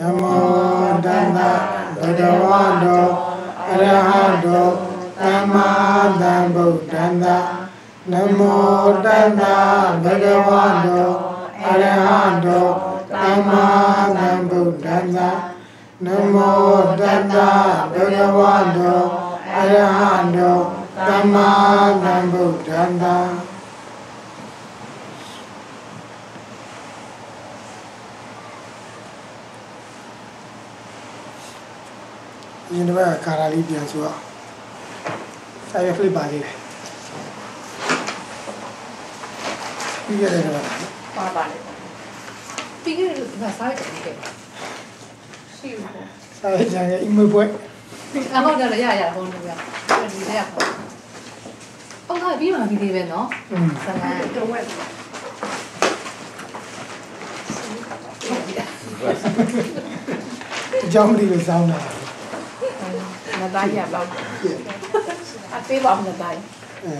နမောတတ္တဘဂဝတောအရဟတောသမ္မာသမ္ဗုဒ္ဓံတနမောတတ္တဘဂဝတောအရဟတောသမ္မာသမ္ဗုဒ္ဓံတနမောတတ္တဘဂဝတောအရဟတောသမ္မာသမ္ဗုဒ္ဓံတ ဒီနေ့ကကာရာလေးပြန်ဆိုတော့စာရွက်ဖလစ်ပါလေးတယ်ပြီးရတယ်တော့ပါပါလေပြီးခဲ့တဲ့ကစားရတယ်ခဲ့ရှိဘူးပေါ့စာရွက်ကြံရဲ့အီမေးပွဲအဟုတ်တယ်ရရဟိုနေရဒီရဟုတ်ဟုတ်ကဲ့ပြီးမှပြီးသေးပဲနော်อืมဇလန်တော့ဝက်အကြောင်းလေးကိုစောင်းတာ မသားရတော့အပေးပါမသားအဲ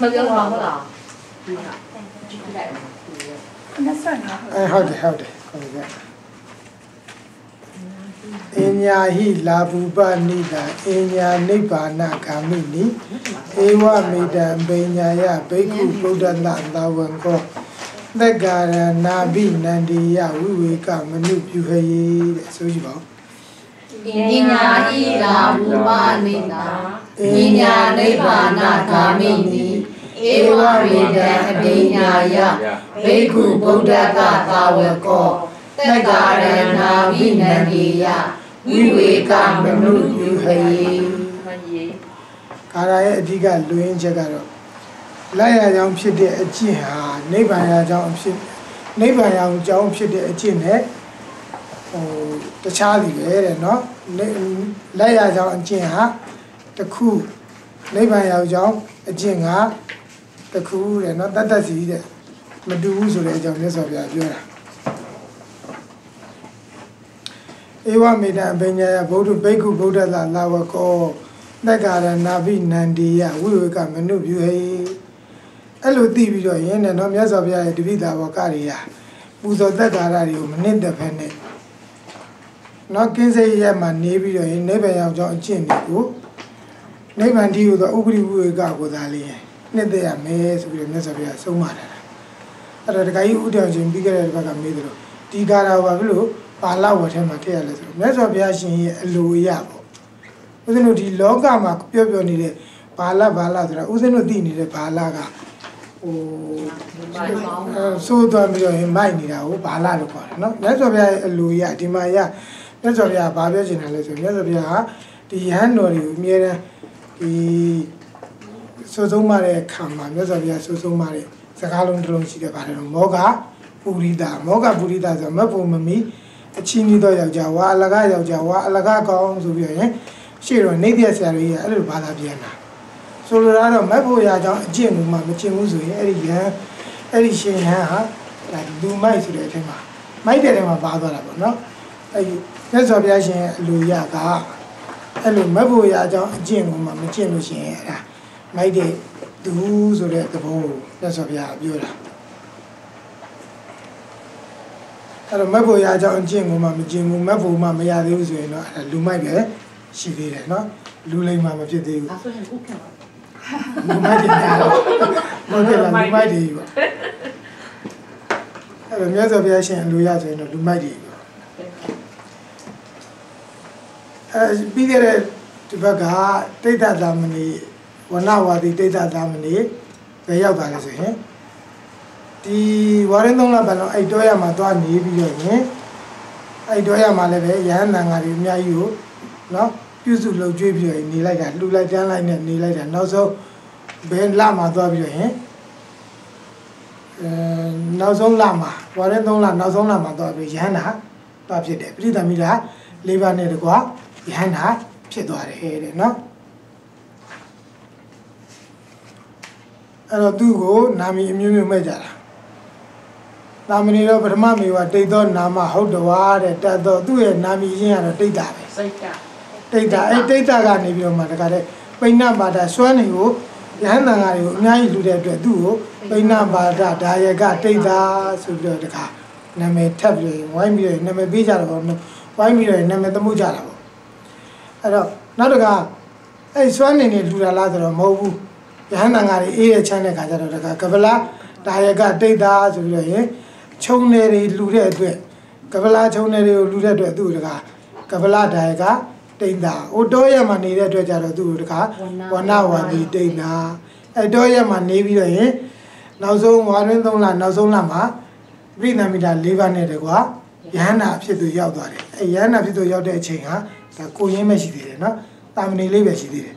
မပြောပါဘူးလားနှစ်ဆန်ဟာအဲဟုတ်တယ်ဟုတ်တယ်ဟုတ်ကဲ့အင်ညာဟိလာဘူပနိတာအင်ညာနိဗ္ဗာနဂာမိနိဧဝမေတံပညာယဘိက္ခုဗုဒ္ဓတသာဝံကောသက္ကာရနာဘိနန္ဒီယဝိဝေကမနုပြုဟယေတဲ့ဆိုကြည့်ပါဦး ပညာဤလာဘူပနေတာပညာနိဗ္ဗာနဂာမိနိဧဝမေတံအပညာယဘိက္ခုဗုဒ္ဓတသာဝကောတက္ကာရဏာဝိနန္တိယဝိဝေကမနုပြုဟယေမကြီးကာရာရဲ့အဓိကလူရင်းချက်ကတော့လိုက်ရကြောင်းဖြစ်တဲ့အကျင့်ဟာနိဗ္ဗာန်ရာကြောင်းအဖြစ်နိဗ္ဗာန်ရာကြောင်းဖြစ်တဲ့အကျင့်နဲ့ ဟိုတခြားစီပဲတဲ့เนาะလိုက်ရကြောင်းအကျင့်ဟာတစ်ခုနိဗ္ဗာန်ရာကြောင်းအကျင့်ကတစ်ခုတဲ့เนาะတတ်တတ်စီတဲ့မတူဘူးဆိုတဲ့အကြောင်းမြတ်စွာဘုရားပြောတာဧဝမေတံအပညာယဗုဒ္ဓဘိက္ခုဗုဒ္ဓသာလာဝကောသက္ကာရနာဘိနန္ဒီယဝိဝေကမနုပြုဟေအဲ့လိုသိပြီးတော့ယင်းနဲ့တော့မြတ်စွာဘုရားရဲ့တပိသာဘောကရိယာပူဇော်သက်္ကာရတွေကိုမနစ်သက်ဖက်နဲ့ နော်ကင်းစိတ်ရဲ့မှာနေပြီးတော့ယင်းနိဗ္ဗာန်ရောက်ကြောင်းအကျင့်တွေကိုနိဗ္ဗာန်တည်းဟူသောဥပရိဝိဝေကကိုသာလေးနှစ်သက်ရမယ်ဆိုပြီးတော့မြတ်စွာဘုရားဆုံးမတာအဲ့တော့တခါကြီးဥဒေအောင်ရှင်ပြီးခဲ့တဲ့ဘက်ကမေးတယ်လို့ဒီကာရာဘာဖြစ်လို့ပါဠဝတ်ထဲမှာထည့်ရလဲဆိုတော့မြတ်စွာဘုရားရှင်ရဲ့အလိုအရပေါ့ဦးဇင်းတို့ဒီလောကမှာပြောပြောနေတဲ့ဘာလဘာလဆိုတာဦးဇင်းတို့သိနေတဲ့ဘာလကဟိုဆိုးသွားပြီးတော့ရင်မိုက်နေတာကိုဘာလလို့ခေါ်တယ်နော်မြတ်စွာဘုရားရဲ့အလိုရဒီမှာရ မြတ်စွာဘုရားဘာပြောချင်တာလဲဆိုမြတ်စွာဘုရားကဒီယဟန်တော်တွေကိုအမြဲတမ်းဒီဆိုးဆုံးမတဲ့ခံမှာမြတ်စွာဘုရားဆိုးဆုံးမတဲ့စကားလုံးတစ်လုံးရှိတယ်ပါတယ်တော့မောဂပူရိတာမောဂပူရိတာဆိုမတ်ဖို့မမီအချင်းကြီးတော့ယောက်ျားဝါအလကားယောက်ျားဝါအလကားကောင်းဆိုပြီးတော့ရင်ရှေ့တော့နေပြဆရာကြီးကအဲ့လိုဘာသာပြန်တာဆိုလိုတာတော့မက်ဖို့ရာကြောင့်အကျင့်ကိုမှမကျင့်ဘူးဆိုရင်အဲ့ဒီရန်အဲ့ဒီရှင်ဟန်ဟာဒါလူမိုက်ဆိုတဲ့အထက်မှာမိုက်တဲ့ထဲမှာပါသွားတာပေါ့နော်အဲ့ဒီ မြတ်စွာဘုရားရှင်ရဲ့အလိုရကအဲ့လိုမက်ဖို့ရာကြောင့်အကျင့်ကိုမှမကျင့်လို့ရှိရင်အဲ့ဒါမိုက်တဲ့သူဆိုတဲ့သဘောကိုမြတ်စွာဘုရားကပြောတာအဲ့တော့မက်ဖို့ရာကြောင့်အကျင့်ကိုမှမကျင့်ဘူးမက်ဖို့မှမရသေးဘူးဆိုရင်တော့အဲ့ဒါလူမိုက်ပဲရှိသေးတယ်နော်လူလိမ္မာမဖြစ်သေးဘူးဒါဆိုရင်ခုခံပါလူမိုက်တွေများတော့ဟုတ်ကဲ့လားလူမိုက်တွေပေါ့အဲ့တော့မြတ်စွာဘုရားရှင်အလိုရဆိုရင်တော့လူမိုက်တွေပေါ့ အဲပြီးခဲ့တဲ့ဒီဘက်ကတိဋ္ဌသာမဏေဝနဝါဒီတိဋ္ဌသာမဏေပဲရောက်ပါလဲဆိုရင်ဒီဝါရင်သုံးလပတ်လုံးအဲ့တောရမှာသွားနေပြီးတော့ရင်အဲ့တောရမှာလည်းပဲရဟန္တာငါတွေအများကြီးကိုနော်ပြုစုလှုပ်ကြွေးပြီးတော့နေလိုက်တာလှူလိုက်တန်းလိုက်နဲ့နေလိုက်တာနောက်ဆုံးဘယ်လမှာသွားပြီးတော့ရင်အဲနောက်ဆုံးလမှာဝါရင်သုံးလနောက်ဆုံးလမှာသွားပြီးရဟန္တာသွားဖြစ်တယ်ပရိသမီလာလေးပါးနဲ့တကွာ ရဟန္တာဖြစ်သွားတယ်တဲ့နော်အဲ့တော့သူ့ကိုနာမည်အမျိုးမျိုးမဲ့ကြတာနာမည်တော့ပထမမေဝတိတ်သောနာမဟုတ်တော်ဝါတဲ့တတ်တော့သူ့ရဲ့နာမည်ရင်းကတော့တိတ်တာပဲစိတ်ကတိတ်တာအဲ့တိတ်တာကနေပြီးတော့မှတခါတည်းပိဏပါဒစွမ်းနေကိုယဟန်တန်ဃာတွေကိုအများကြီးလူတဲ့အတွက်သူ့ကိုပိဏပါဒဒါယကတိတ်တာဆိုပြီးတော့တခါနာမည်ထပ်ပြီးဝိုင်းပြီးတော့နာမည်ပေးကြတော့ဝိုင်းပြီးတော့နာမည်သမှုကြတာပေါ့ အဲ့တော့နောက်တစ်ခါအဲ့စွမ်းနေနေလူတာလားဆိုတော့မဟုတ်ဘူးယဟန်တန်ဃာတွေအေးရချမ်းတဲ့ခါကျတော့တခါကပလာဒါယကတိတ်တာဆိုပြီးတော့ရင်ခြုံနေတွေလူတဲ့အတွက်ကပလာခြုံနေတွေကိုလူတဲ့အတွက်သူ့တခါကပလာဒါယကတိတ်တာဟိုတောရမှာနေတဲ့အတွက်ကြတော့သူ့တခါဝဏဝါဒီတိတ်တာအဲ့တောရမှာနေပြီးတော့ရင်နောက်ဆုံးဝါရင်းသုံးလနောက်ဆုံးလမှာပြိသမီတာ၄ပါးနဲ့တကွာယဟန္တာအဖြစ်သူရောက်သွားတယ်အဲယဟန္တာဖြစ်သူရောက်တဲ့အချိန်ဟာ ဒါကိုရင်းမဲ့ရှိသေးတယ်နော်တာမဏေလေးပဲရှိသေးတယ်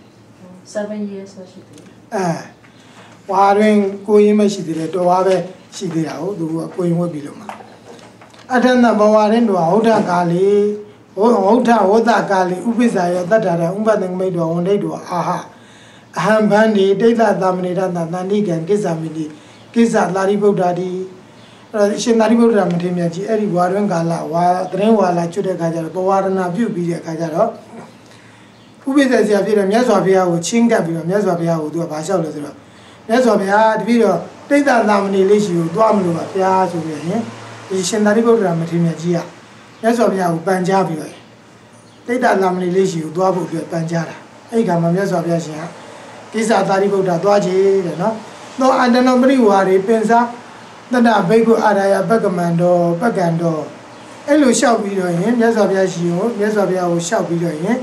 7 years ဆိုရှိတယ်အဲဝါတွင်ကိုရင်းမဲ့ရှိသေးတယ်တော်ဝါပဲရှိသေးတာဟုတ်သူကကိုရင်ဝတ်ပြီလို့မှာအထဏဘဝရင်တော်ဟုတ်တာကာလီဟောဟုတ်တာဝတ္တကာလီဥပိ္ပဇာယောတတ္တာရဥပဒံမိတ်တော်ဝန်ဒိတ်တော်အာဟအဟံဗန္ဒီဒိဋ္ဌသာမဏေရတသန္တိကံကိစ္ဆာမိတိကိစ္ဆာလာရိဗုဒ္ဓတိအဲ့ တော့ရှင်သာရိပုတ္တရာမထေရမြတ်ကြီးအဲ့ဒီဝါတွင်ကာလဝါသတင်းဝါလာကျွတ်တဲ့ခါကျတော့ပဝရဏပြုတ်ပြီးတဲ့ခါကျတော့ဥပိ္ပဇာဆရာဖြစ်တဲ့မြတ်စွာဘုရားကိုချင်းကပ်ပြီးတော့မြတ်စွာဘုရားကိုသူကဘာလျှောက်လဲဆိုတော့မြတ်စွာဘုရားတပည့်တော်တိဋ္ဌသာမဏေလေးရှိကိုသွားမလို့ပါဘုရားဆိုပြီးရင်ဒီရှင်သာရိပုတ္တရာမထေရမြတ်ကြီးကမြတ်စွာဘုရားကိုပန်ကြားပြီးတော့တိဋ္ဌသာမဏေလေးရှိကိုသွားဖို့အတွက်ပန်ကြားတာအဲ့ဒီခါမှာမြတ်စွာဘုရားရှင်ကကိစ္စသာရိပုတ္တရာသွားခြင်းတဲ့နော်သောအန္တနောပရိဝါတွေပင်စား တတဘိက္ခုအာရယပက္ကမန္တောပက္ကံတောအဲ့လိုလျှောက်ပြီးတော့ရင်မြတ်စွာဘုရားရှင်ကိုမြတ်စွာဘုရားကိုလျှောက်ပြီးတော့ရင်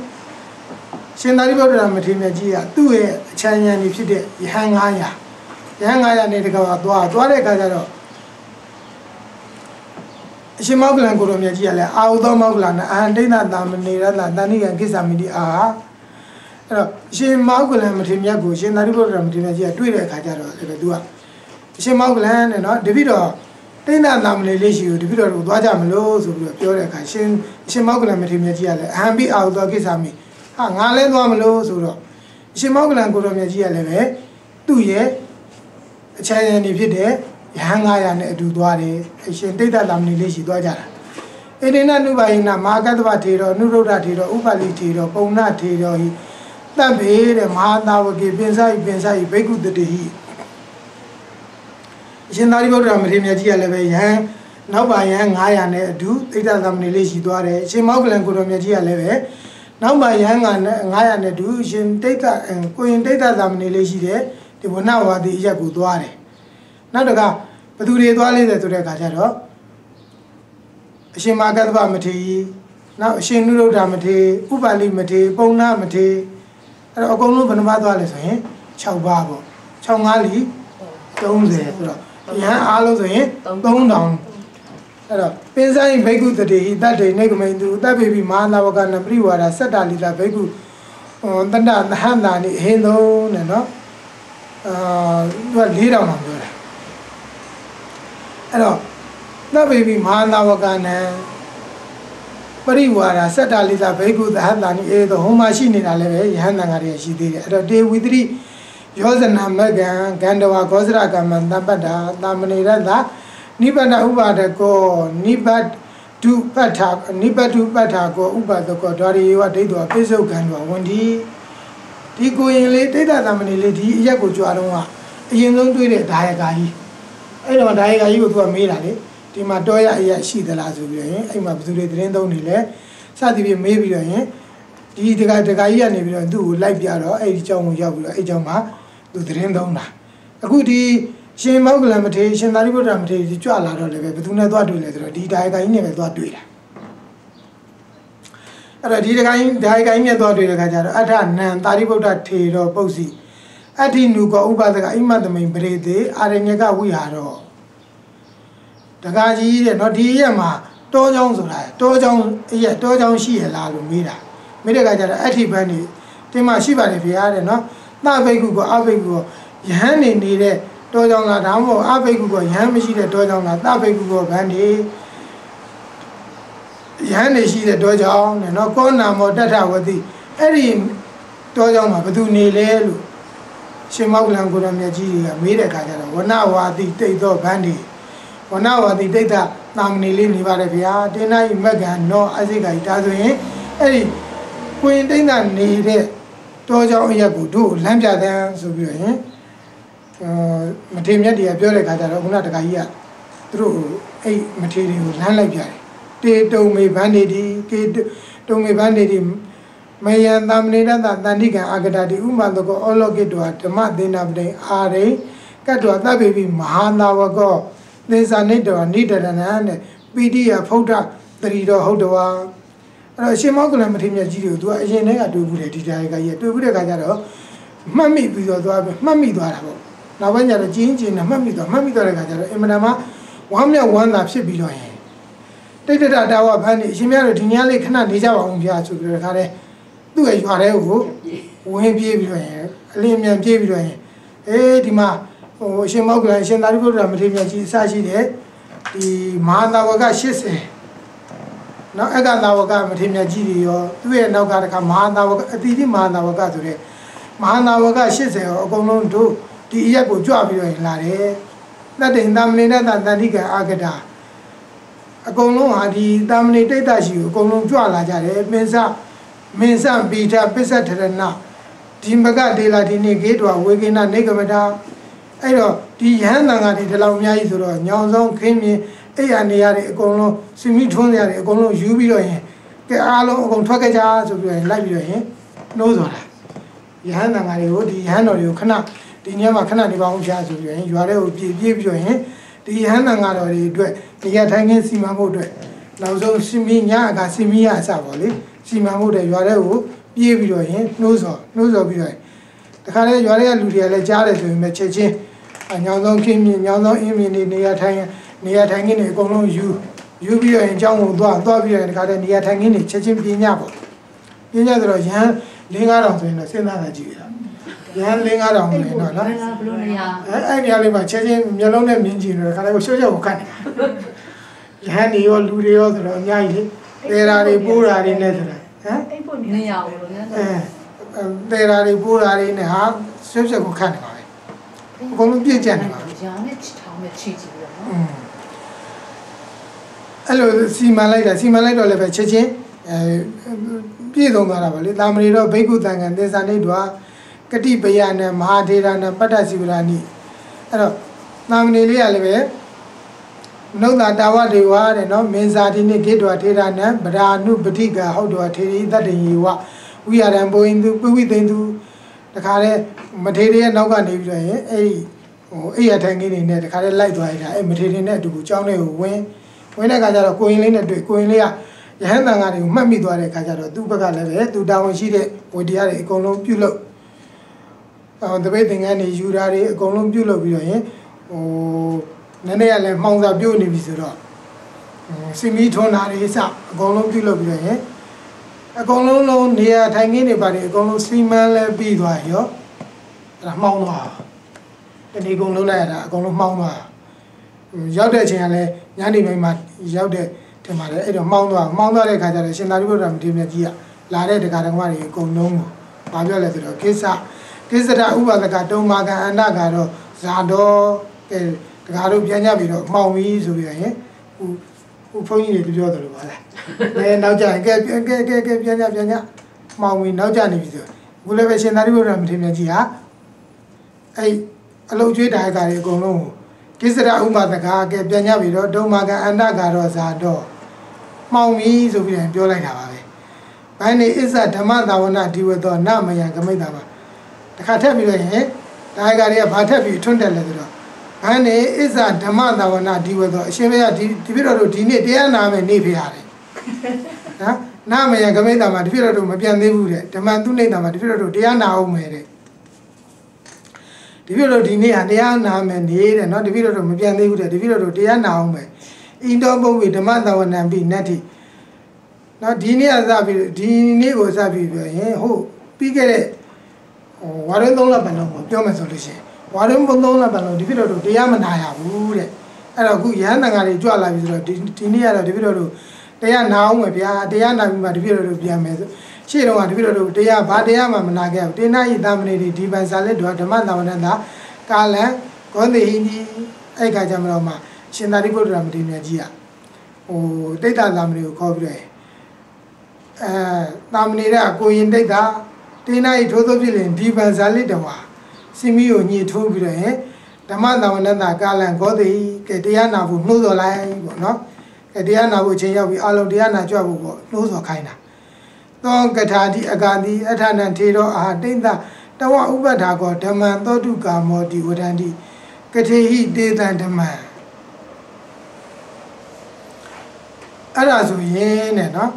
ရှင်သာရိပုတ္တရာမထေရမြတ်ကြီးကသူ့ရဲ့အချမ်းဉာဏ်ကြီးဖြစ်တဲ့ယဟန်900ယဟန်900နဲ့တကဘာသွားသွားတဲ့အခါကျတော့အရှင်မောက္ကလန်ကိုရောမြတ်ကြီးကလည်းအာဟုသောမောက္ကလန်နဲ့အာဟံဒိဋ္ဌတာမနေရတတဏိကံကိစ္ဆာမိတိအာအဲ့တော့အရှင်မောက္ကလန်မထေရမြတ်ကိုရှင်သာရိပုတ္တရာမထေရမြတ်ကြီးကတွေ့တဲ့အခါကျတော့လည်းသူက အရှင်မောက္ကလန်နဲ့နော်တပိတော့ဒိဋ္ဌတာမနေလေးရှိကိုတပိတော့ကိုသွားကြမလို့ဆိုပြီးတော့ပြောတဲ့အခါရှင်အရှင်မောက္ကလန်မထေရမြတ်ကြီးကလည်းအဟံပိအာဟုသောကိစ္ဆာမိဟာငါလည်းသွားမလို့ဆိုတော့အရှင်မောက္ကလန်ကိုရောမြတ်ကြီးကလည်းပဲသူ့ရဲ့အချမ်းရည်နေဖြစ်တဲ့ရဟန်း900နဲ့အတူသွားတယ်အရှင်တိဋ္ဌတာမဏေလေးရှိသွားကြတာဣတိနနုပါယိနမဟာကတ္တဗထေရောနုရုဒ္ဓထေရောဥပါလိထေရောပုံနထေရောဟိတဗ္ဗေတဲ့မဟာသာဝကေပင်စာဟိပင်စာဟိဘိက္ခုတတိဟိ အရှင်သာရိပုတ္တရာမထေရမြတ်ကြီးကလည်းပဲယဟန်နောက်ပါယဟန်900နဲ့အတူတိဋ္ဌတာမဏေလေးရှိသွားတယ်အရှင်မောက္ကလန်ကိုရောမြတ်ကြီးကလည်းပဲနောက်ပါယဟန်900နဲ့အတူရှင်တိဋ္ဌကိုရင်တိဋ္ဌတာမဏေလေးရှိတဲ့ဒီဝဏဝါဒီအရက်ကိုသွားတယ်နောက်တကဘသူတွေသွားလဲတယ်ဆိုတဲ့အခါကျတော့အရှင်မာကတ္တဗမထေရနောက်အရှင်နုရုဒ္ဓမထေရဥပါလိမထေရပုံနာမထေရအဲ့တော့အကုန်လုံးဘယ်နှပါသွားလဲဆိုရင်6ပါးပေါ့6 5လီ30ဆိုတော့ ယဟန်အားလုံးဆိုရင်3000အဲ့တော့ပင်ဆိုင်ဘိက္ခုတတိဟိတတ္တေနေကမိန်သူတပ္ပိပိမဟာနာဝကနပရိဝါဒစတ္တလီတာဘိက္ခုဟောတဏ္ဍသဟန္တာနိအဟင်းသုံးနဲ့နော်အာသူက4000တောင်ပြောတယ်အဲ့တော့သဗ္ဗေပိမဟာနာဝကနံပရိဝါဒစတ္တလိသဘိက္ခုသဟတ္တနိအေသောဟိုမှာရှိနေတာလည်းပဲယဟန်တန်ဃာတွေရှိသေးတယ်အဲ့တော့တေဝိတ္တိ ယောဇနာမကံဂန္ဓဝါဂောဇရကမ္မံတပ္ပတ္တာတာမဏိရတ္တနိဗ္ဗာန်ဥပါဒကောနိဗ္ဗတ်ဒုပတ္ထာနိဗ္ဗတုပတ္ထာကောဥပါဒကောဓာရီယောဒိဋ္ဌောပိစုတ်ကံတော်ဝန်ဒီဒီကိုရင်လေးဒိဋ္ဌသမဏေလေးဒီအရက်ကိုကြွားတော့ကအရင်ဆုံးတွေ့တဲ့ဒါယကာကြီးအဲ့တော့ဒါယကာကြီးကိုသူကမေးတာလေဒီမှာတောရအရက်ရှိသလားဆိုပြီးတော့ရင်အဲ့မှာဘယ်သူတွေသတင်းသုံးနေလဲစသည်ဖြင့်မေးပြီးတော့ရင်ဒီတကတကကြီးကနေပြီးတော့သူ့ကိုလိုက်ပြတော့အဲ့ဒီအကြောင်းကိုရောက်ပြီးတော့အဲ့အကြောင်းမှာ သူသတင်းသုံးတာအခုဒီရှင်မောကလမထေရှင်သာရိပုတ္တရာမထေရကြွလာတော့လည်းပဲဘယ်သူနဲ့သွားတွေ့လဲဆိုတော့ဒီဒါယကာကြီးနဲ့ပဲသွားတွေ့တာအဲ့တော့ဒီဒကာကြီးဒါယကာကြီးနဲ့သွားတွေ့တဲ့ခါကျတော့အဋ္ဌနံသာရိပုတ္တထေရောပု္ပ္စီအဋ္ဌိနုကောဥပဒကအိမတမိန်ပရိသေအာရညကဝိဟာရောဒကာကြီးတဲ့နော်ဒီရက်မှာတောเจ้าဆိုတာတောเจ้าအရက်တောเจ้าရှိရလားလို့မေးတာမေးတဲ့ခါကျတော့အဋ္ဌိပန်းနေတင်မှာရှိပါတယ်ဗျာတဲ့နော် သဘိက္ခုကောအဘိက္ခုကောယဟန်နေနေတဲ့တောကြောင့်လားဒါမှမဟုတ်အဘိက္ခုကောယဟန်မရှိတဲ့တောကြောင့်လားသဘိက္ခုကောဗန္ဒီယဟန်နေရှိတဲ့တောကြောင့်နဲ့နော်ကောနာမောတထဝတိအဲ့ဒီတောကြောင့်မှာဘယ်သူနေလဲလို့ရှင်မောက္ကလံကိုရမြတ်ကြီးကမေးတဲ့အခါကျတော့ဝနဝါတိတိတ်သောဗန္ဒီဝနဝါတိတိတ်တာတာမဏေလေးနေပါတယ်ဗျာတင်းနိုင်မက္ကံနောအစိကကြီးဒါဆိုရင်အဲ့ဒီကိုရင်တိတ်တာနေတဲ့ တောကြောင့်အရက်ကိုတို့လမ်းပြတဲ့ဆိုပြီးတော့ရင်အာမထေမြတ်တွေကပြောတဲ့ခါကျတော့ခုနတခါကြီးကသူတို့အဲ့မထေတွေကိုလမ်းလိုက်ပြတယ်တတေတုံမေဗန္နေတိကေတုံမေဗန္နေတိမယံသမဏေတတတန္တိကံအာဂတတိဥမတကောအောလောကိတောဓမ္မသေနာပတိအာရိကတ္တောသဗ္ဗေပိမဟာနာဝကောသေဇာနိတောနိတရဏံနဲ့ပိတိယဖုဒ္ဓတရီတော်ဟုတ်တော် အဲ့တော့ရှင်မောကလမထေရမြတ်ကြီးတွေကိုသူကအရင်တည်းကတွေ့ဘူးတယ်ဒီတရားကကြီးတွေ့ဘူးတဲ့ခါကျတော့မှတ်မိပြီးတော့သွားပြီးမှတ်မိသွားတာပေါ့နောက်ပိုင်းကျတော့ကျင်းကျင်းနဲ့မှတ်မိသွားမှတ်မိသွားတဲ့ခါကျတော့အင်မတန်မှဝမ်းမြောက်ဝမ်းသာဖြစ်ပြီးတော့ရင်တိတ်တတတာဝဘန်းနေအရှင်မြတ်တို့ဒီညလေးခဏနေကြပါအောင်ဗျာဆိုပြီးတော့ခါတဲ့သူ့ရဲ့ရွာထဲကိုဝင်ပြေးပြီးတော့ရင်အလင်းမြန်ပြေးပြီးတော့ရင်အေးဒီမှာဟိုအရှင်မောကလအရှင်သာရိပုတ္တရာမထေရမြတ်ကြီးအစရှိတယ်ဒီမဟာနာဝက80 နောက်အက္ကနာဝကမထေရမြတ်ကြီးတွေရောသူ့ရဲ့နောက်ကတခါမဟာနာဝကအတိတိမဟာနာဝကဆိုတဲ့မဟာနာဝက80ရောအကုန်လုံးတို့ဒီအရက်ကိုကြွပြီးတော့လာတယ်တတ္တိန်သမဏိနတတန္တိကအာဂတာအကုန်လုံးဟာဒီတာမဏိတိတ်တရှိကိုအကုန်လုံးကြွလာကြတယ်မင်းစမင်းစပိဋပစ္စထရဏဒီမကဒေလာဒီနေဂေတဝဝေကိနနေကမတာအဲ့တော့ဒီယဟန်တန်ဃာတွေဒီလောက်အများကြီးဆိုတော့ညောင်ဆောင်ခင်းမြင် အဲ့ရနေရတဲ့အကုန်လုံးစီမီထွန်းရတဲ့အကုန်လုံးယူပြီးတော့ရင်ကဲအားလုံးအကုန်ထွက်ခဲ့ကြဆိုပြီးတော့လိုက်ပြီးတော့ရင်နှိုးစော်တာယဟန်တန်ဃာတွေကိုဒီယဟန်တော်တွေကိုခဏဒီညမှာခဏနေပါအောင်ရှားဆိုပြီးတော့ရင်ရွာထဲကိုပြေးပြေးပြီးတော့ရင်ဒီယဟန်တန်ဃာတော်တွေအတွက်နေရာထိုင်ခင်းစီမံဖို့အတွက်နောက်ဆုံးစီမီညအခါစီမီရအစပါလေစီမံဖို့တဲ့ရွာထဲကိုပြေးပြီးတော့ရင်နှိုးစော်နှိုးစော်ပြီးတော့တခါလေရွာထဲကလူတွေကလည်းကြားတယ်ဆိုရင်ပဲချက်ချင်းအညောင်ဆုံးခင်းမြင်ညောင်ဆုံးအင်းမြင်နေနေရာထိုင် နေရာထိုင်ခင်းတွေအကုန်လုံးယူယူပြီးတော့ရင်အကြောင်းကိုသွားသွားပြီးတော့ဒီကားတဲ့နေရာထိုင်ခင်းတွေချက်ချင်းပြင်ညပေါ့ပြင်ညဆိုတော့ရဟန်း၄၅တောင်ဆိုရင်တော့စဉ်းစားတာကြည့်ရတာရဟန်း၄၅တောင်နေတော့နော်ဘလို့နေရာအဲအဲ့နေရာလေးမှာချက်ချင်းမျက်လုံးနဲ့မြင်ကြည့်တော့ခါတိုင်းကိုရှုပ်ရှုပ်ကိုခတ်နေရဟန်းတွေရောလူတွေရောဆိုတော့အများကြီးလေတဲတာတွေပိုးတာတွေနဲ့ဆိုတာဟမ်အိပ်ဖို့နေရာဘူးလို့နော်အဲတဲတာတွေပိုးတာတွေနဲ့ဟာရှုပ်ရှုပ်ကိုခတ်နေပါပဲအကုန်လုံးပြည့်ကျက်နေပါဗျာ။ရာနဲ့ချောင်းနဲ့ချီကြည့်ပြီးတော့နော်။ အဲ့လိုစီမံလိုက်တာစီမံလိုက်တော့လည်းပဲချက်ချင်းအဲပြည့်စုံသွားတာပါလေတာမဏေတော့ဘိက္ခုတန်ခံသေစာနေတွာကတိပယနဲ့မဟာဒေရနဲ့ပတ္တစီဝရဏိအဲ့တော့တာမဏေလေးကလည်းပဲနုဿတာဝဒေဝတဲ့နော်မင်းစာတိနိဂေတဝထေရနံဗရာနုပတိကဟုတ်တော်ထေရီတတ္တယေဝဝိရံဘိုင်းသူပဝိသိန်သူတခါတဲ့မထေရရဲ့နောက်ကနေပြီးတော့ရင်အဲ့ဒီဟိုအိယာထိုင်ကြီးနေနဲ့တခါတဲ့လိုက်သွားရတာအဲ့မထေရနဲ့အတူကိုကျောင်းထဲကိုဝင် ဝင်တဲ့ခါကျတော့ကိုရင်လေးနဲ့တွေ့ကိုရင်လေးကယဟန်တန်ဃာတွေကိုမှတ်မိသွားတဲ့ခါကျတော့သူ့ဘက်ကလည်းပဲသူတာဝန်ရှိတဲ့ဝေတရားတွေအကုန်လုံးပြုလုပ်အော်တပိတ်သင်္ကန်းတွေယူတာတွေအကုန်လုံးပြုလုပ်ပြီးတော့ရင်ဟိုနည်းနည်းကလည်းမှောင်စာပြုတ်နေပြီဆိုတော့ဟိုစီမီထွန်းတာတွေစအကုန်လုံးပြုလုပ်ပြီးတော့ရင်အကုန်လုံးလုံးနေရာထိုင်ခင်းတွေပါတယ်အကုန်လုံးစီမံလဲပြီးသွားရောအဲ့ဒါမှောင်းသွားတနေ့ကုန်လုံးလိုက်ရတာအကုန်လုံးမှောင်းသွား ရောက်တဲ့အချိန်ကလည်းညနေပိုင်းမှာရောက်တဲ့ထင်ပါတယ်အဲ့တော့မှောင်းသွားမှောင်းသွားတဲ့ခါကျတော့ရှင်သာရိပုတ္တရာမထေရမြတ်ကြီးကလာတဲ့တရားဓမ္မတွေအကုန်လုံးကိုဘာပြောလဲဆိုတော့ကိစ္စကိစ္စရဥပဒကတုံမာကအန္တကတော့ဇာတော်ကဲတရားတို့ပြန်ကြပြီးတော့မှောင်ပြီးဆိုပြီးတော့ရင်ဟိုဟိုဘုန်းကြီးတွေပြောတယ်လို့ပါလားအဲနောက်ကြရင်ကဲကဲကဲကဲကဲပြန်ကြပြန်ကြမှောင်ပြီးနောက်ကြနေပြီဆိုအခုလည်းပဲရှင်သာရိပုတ္တရာမထေရမြတ်ကြီးဟာအဲ့အလုတ်ကျွေးတရားကတွေအကုန်လုံးကို ကိစ္စရဥပဒကကဲပြန်ကြပြီးတော့တုံမာကအန္တကတော့ဇာတော်မှောင်ပြီးဆိုပြီးတော့ပြောလိုက်တာပါပဲ။ဘိုင်းနေအစ္ဆဓမ္မသာဝနာဒီဝတောနမယံကမိတ်တာပါ။တခါထက်ပြီးတော့ရင်ဒါကတွေကဘာထက်ပြီးထွန်းတယ်လဲဆိုတော့ဘိုင်းနေအစ္ဆဓမ္မသာဝနာဒီဝတောအရှင်ဘုရားဒီဒီပြတော်တို့ဒီနေ့တရားနာမယ်နေဖေရတယ်။နော်နာမယံကမိတ်တာမှာဒီပြတော်တို့မပြန်သေးဘူးတဲ့ဓမ္မသူနေတာမှာဒီပြတော်တို့တရားနာအောင်မယ်တဲ့ ဒီပြတော်ဒီနေ့ဟာတရားနာမယ်နေတဲ့နော်ဒီပြတော်တို့မပြန်သေးဘူးတဲ့ဒီပြတော်တို့တရားနာအောင်မယ်ဣန္ဒောပုဗ္ဗေဓမ္မသာဝနံပိနတ္တိနော်ဒီနေ့အစပြီးဒီနေ့ကိုစပြီးပြောရင်ဟုတ်ပြီးခဲ့တဲ့ဟိုဝါရုံသုံးလပတ်လုံးကိုပြောမယ်ဆိုလို့ရှိရင်ဝါရုံပုံသုံးလပတ်လုံးဒီပြတော်တို့တရားမနာရဘူးတဲ့အဲ့တော့အခုရဟန်းတန်ဃာတွေကြွလာပြီဆိုတော့ဒီဒီနေ့ကတော့ဒီပြတော်တို့တရားနာအောင်မယ်ဗျာတရားနာပြီးမှဒီပြတော်တို့ပြန်မယ်ဆို ရှေ့တော့ကဒီပြတော်တို့တရားဘာတရားမှမနာခဲ့ဘူးတေနာဤသမဏေဒီဒီပန်စာလက်တော်ဓမ္မသာဝနန္တာကာလံဂောတိဟိနိအဲ့ခါကျမလို့မှရှင်သာရိပုတ္တရာမထေရမြတ်ကြီးကဟိုတိတ်တသာမဏေကိုခေါ်ပြီးတော့အဲသာမဏေကကိုရင်တိတ်တာတေနာဤထိုးသောဖြစ်ရင်ဒီပန်ဇာလိတဝါစီမီကိုညှိထိုးပြီးတော့ရင်ဓမ္မသာဝနတကာလံဂောတိကဲတရားနာဖို့နှိုးတော်လိုက်ပေါ့နော်ကအဲတရားနာဖို့အချိန်ရောက်ပြီအလုံးတရားနာကြွဖို့ပေါ့နှိုးဆော်ခိုင်းတာ သောကထာတိအကာတိအထာဏံထေရောအာတိမ့်တတဝဥပဒါကောဓမ္မံသောတုကာမောတိဝဒန္တိကထေဟိတေတံဓမ္မံအဲ့ဒါဆိုရင်တဲ့နော်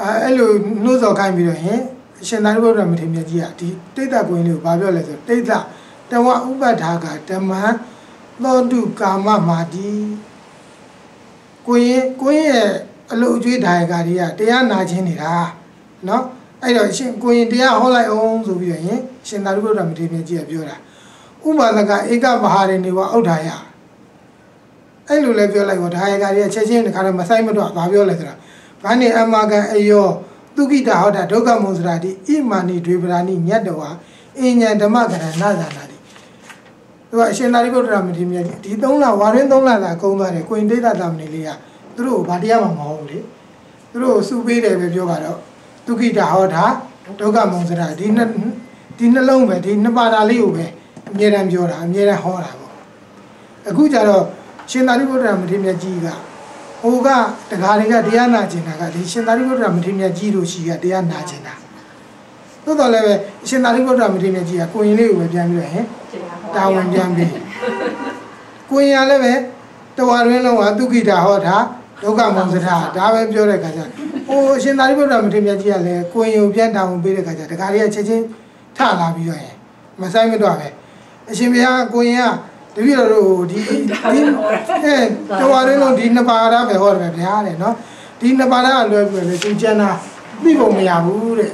အဲအဲ့လိုနှိုးဆော်ခိုင်းပြီးတော့ရင်အရှင်သာရိပုတ္တရာမထေရမြတ်ကြီးကဒီတိတ်တကွင်းလေးကိုဘာပြောလဲဆိုတိတ်တတဝဥပဒါကဓမ္မံသောတုကာမမာတိကိုရင်ကိုရင်ရဲ့ အလုတ်အကျွေးဒါယကာတွေကတရားနာခြင်းနေတာနော်အဲ့တော့ရှင်ကိုရင်တရားဟောလိုက်အောင်ဆိုပြီးတော့ရင်ရှင်သာရိပုတ္တရာမထေရမြတ်ကြီးကပြောတာဥပါဒကဧကမဟာရေနေဝဥဒ္ဒါယအဲ့လိုလည်းပြောလိုက်တော့ဒါယကာတွေကချက်ချင်းတခါတော့မဆိုင်မတော့ဘာပြောလဲဆိုတာဘာနေအမကန်အယောသူကိတာဟောတာဒုက္ခမုံစရာတိဣမာနိဒွေပရာနိမြတ်တော်ဟာအဉ္ဉံဓမ္မကရဏနာသာနာတိသူကအရှင်သာရိပုတ္တရာမထေရမြတ်ကြီးဒီ၃လဝါရင်း၃လသာကုန်းသွားတယ်ကိုရင်ဒိဋ္ဌသမဏေလေးက သူတို့ဘာတရားမှမဟုတ်ဘူးလေသူတို့စုပေးတယ်ပဲပြောပါတော့သူကိတာဟောတာဒုက္ခမုံစရာဒီနှစ်ဒီနှလုံးပဲဒီနှစ်ပါးတာလေးကိုပဲအမြဲတမ်းပြောတာအမြဲတမ်းဟောတာပေါ့အခုကျတော့ရှင်သာရိပုတ္တရာမထေရမြတ်ကြီးကဟိုကတခါတွေကတရားနာကျင်တာကဒီရှင်သာရိပုတ္တရာမထေရမြတ်ကြီးတို့ရှိကတရားနာကျင်တာသို့တော်လည်းပဲရှင်သာရိပုတ္တရာမထေရမြတ်ကြီးကကိုရင်လေးကိုပဲပြန်ပြီးတော့ဟင်တာဝန်ပြန်ပြီးကိုရင်ကလည်းပဲတဝါရင်းလုံးကသူကိတာဟောတာ ဒုက္ခမုံစရာဒါပဲပြောတဲ့ခါကျဟိုရှင်သာရိပုတ္တရာမထေရမြတ်ကြီးကလည်းကိုရင်ကိုပြန်တာဝန်ပေးတဲ့ခါကျတခါတွေကချက်ချင်းထလာပြီးတော့ဟင်မဆိုင်မတော့ပဲအရှင်ဘုရားကိုရင်ကတပည့်တော်တို့ဒီဒီအဲတဝါရင်းလုံးဒီနှစ်ပါးရပဲဟောတယ်ဗျာတဲ့နော်ဒီနှစ်ပါးရလွယ်ပြီးလေသူကျန်တာသိဖို့မရဘူးတဲ့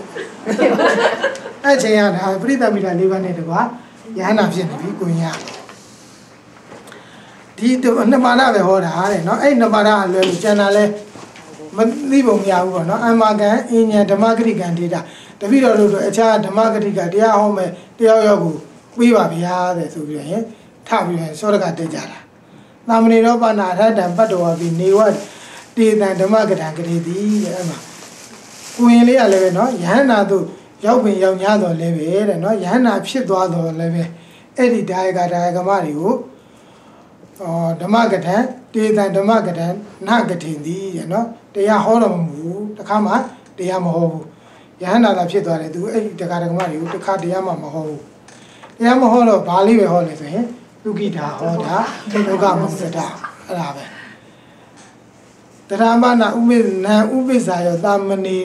အဲ့ချိန်ကဒါပရိသမိတာ၄ပါးနဲ့တကွာယဟနာဖြစ်နေပြီကိုရင်က ဒီနှစ်ပါးရပဲဟောတာတဲ့နော်အဲ့နှစ်ပါးရလွယ်ပြီးကျန်တာလဲမသိဖို့မရဘူးပေါ့နော်အမကံအញ្ញံဓမ္မဂရိကံဒေတာတပည့်တော်တို့အခြားဓမ္မဂရိကတရားဟောမယ်တရားရောက်ကိုပြီးပါဗျာတဲ့ဆိုပြီးတော့ဟင်ထပြီးရင်စောရကတက်ကြတာ။သာမဏေရောပနာရတ္တံပတ္တဝါပိနေဝတေတံဓမ္မကတံကလေးတိတဲ့အဲ့မှာကိုရင်လေးကလည်းပဲနော်ယဟန္တာတို့ရောက်ပင်ရောက်냐တော်လည်းပဲတဲ့နော်ယဟန္တာဖြစ်သွားတော်လည်းပဲအဲ့ဒီဒါယကဒါယကမတွေကို အော်ဓမ္မကတံတေတံဓမ္မကတံနာကတိန်တိတဲ့နော်တရားဟောတော်မမူဘူးတခါမှတရားမဟောဘူးယဟန္တာသာဖြစ်သွားတယ်သူအဲ့ဒီတခါတကမတွေကိုတခါတရားမှမဟောဘူးတရားမဟောတော့ဘာလေးပဲဟောလဲဆိုရင်ဒုက္ခိတာဟောတာဒုက္ခမုစ္စတာအဲ့ဒါပဲတရမနာဥပိနံဥပိ္ပဇာယောသာမဏေ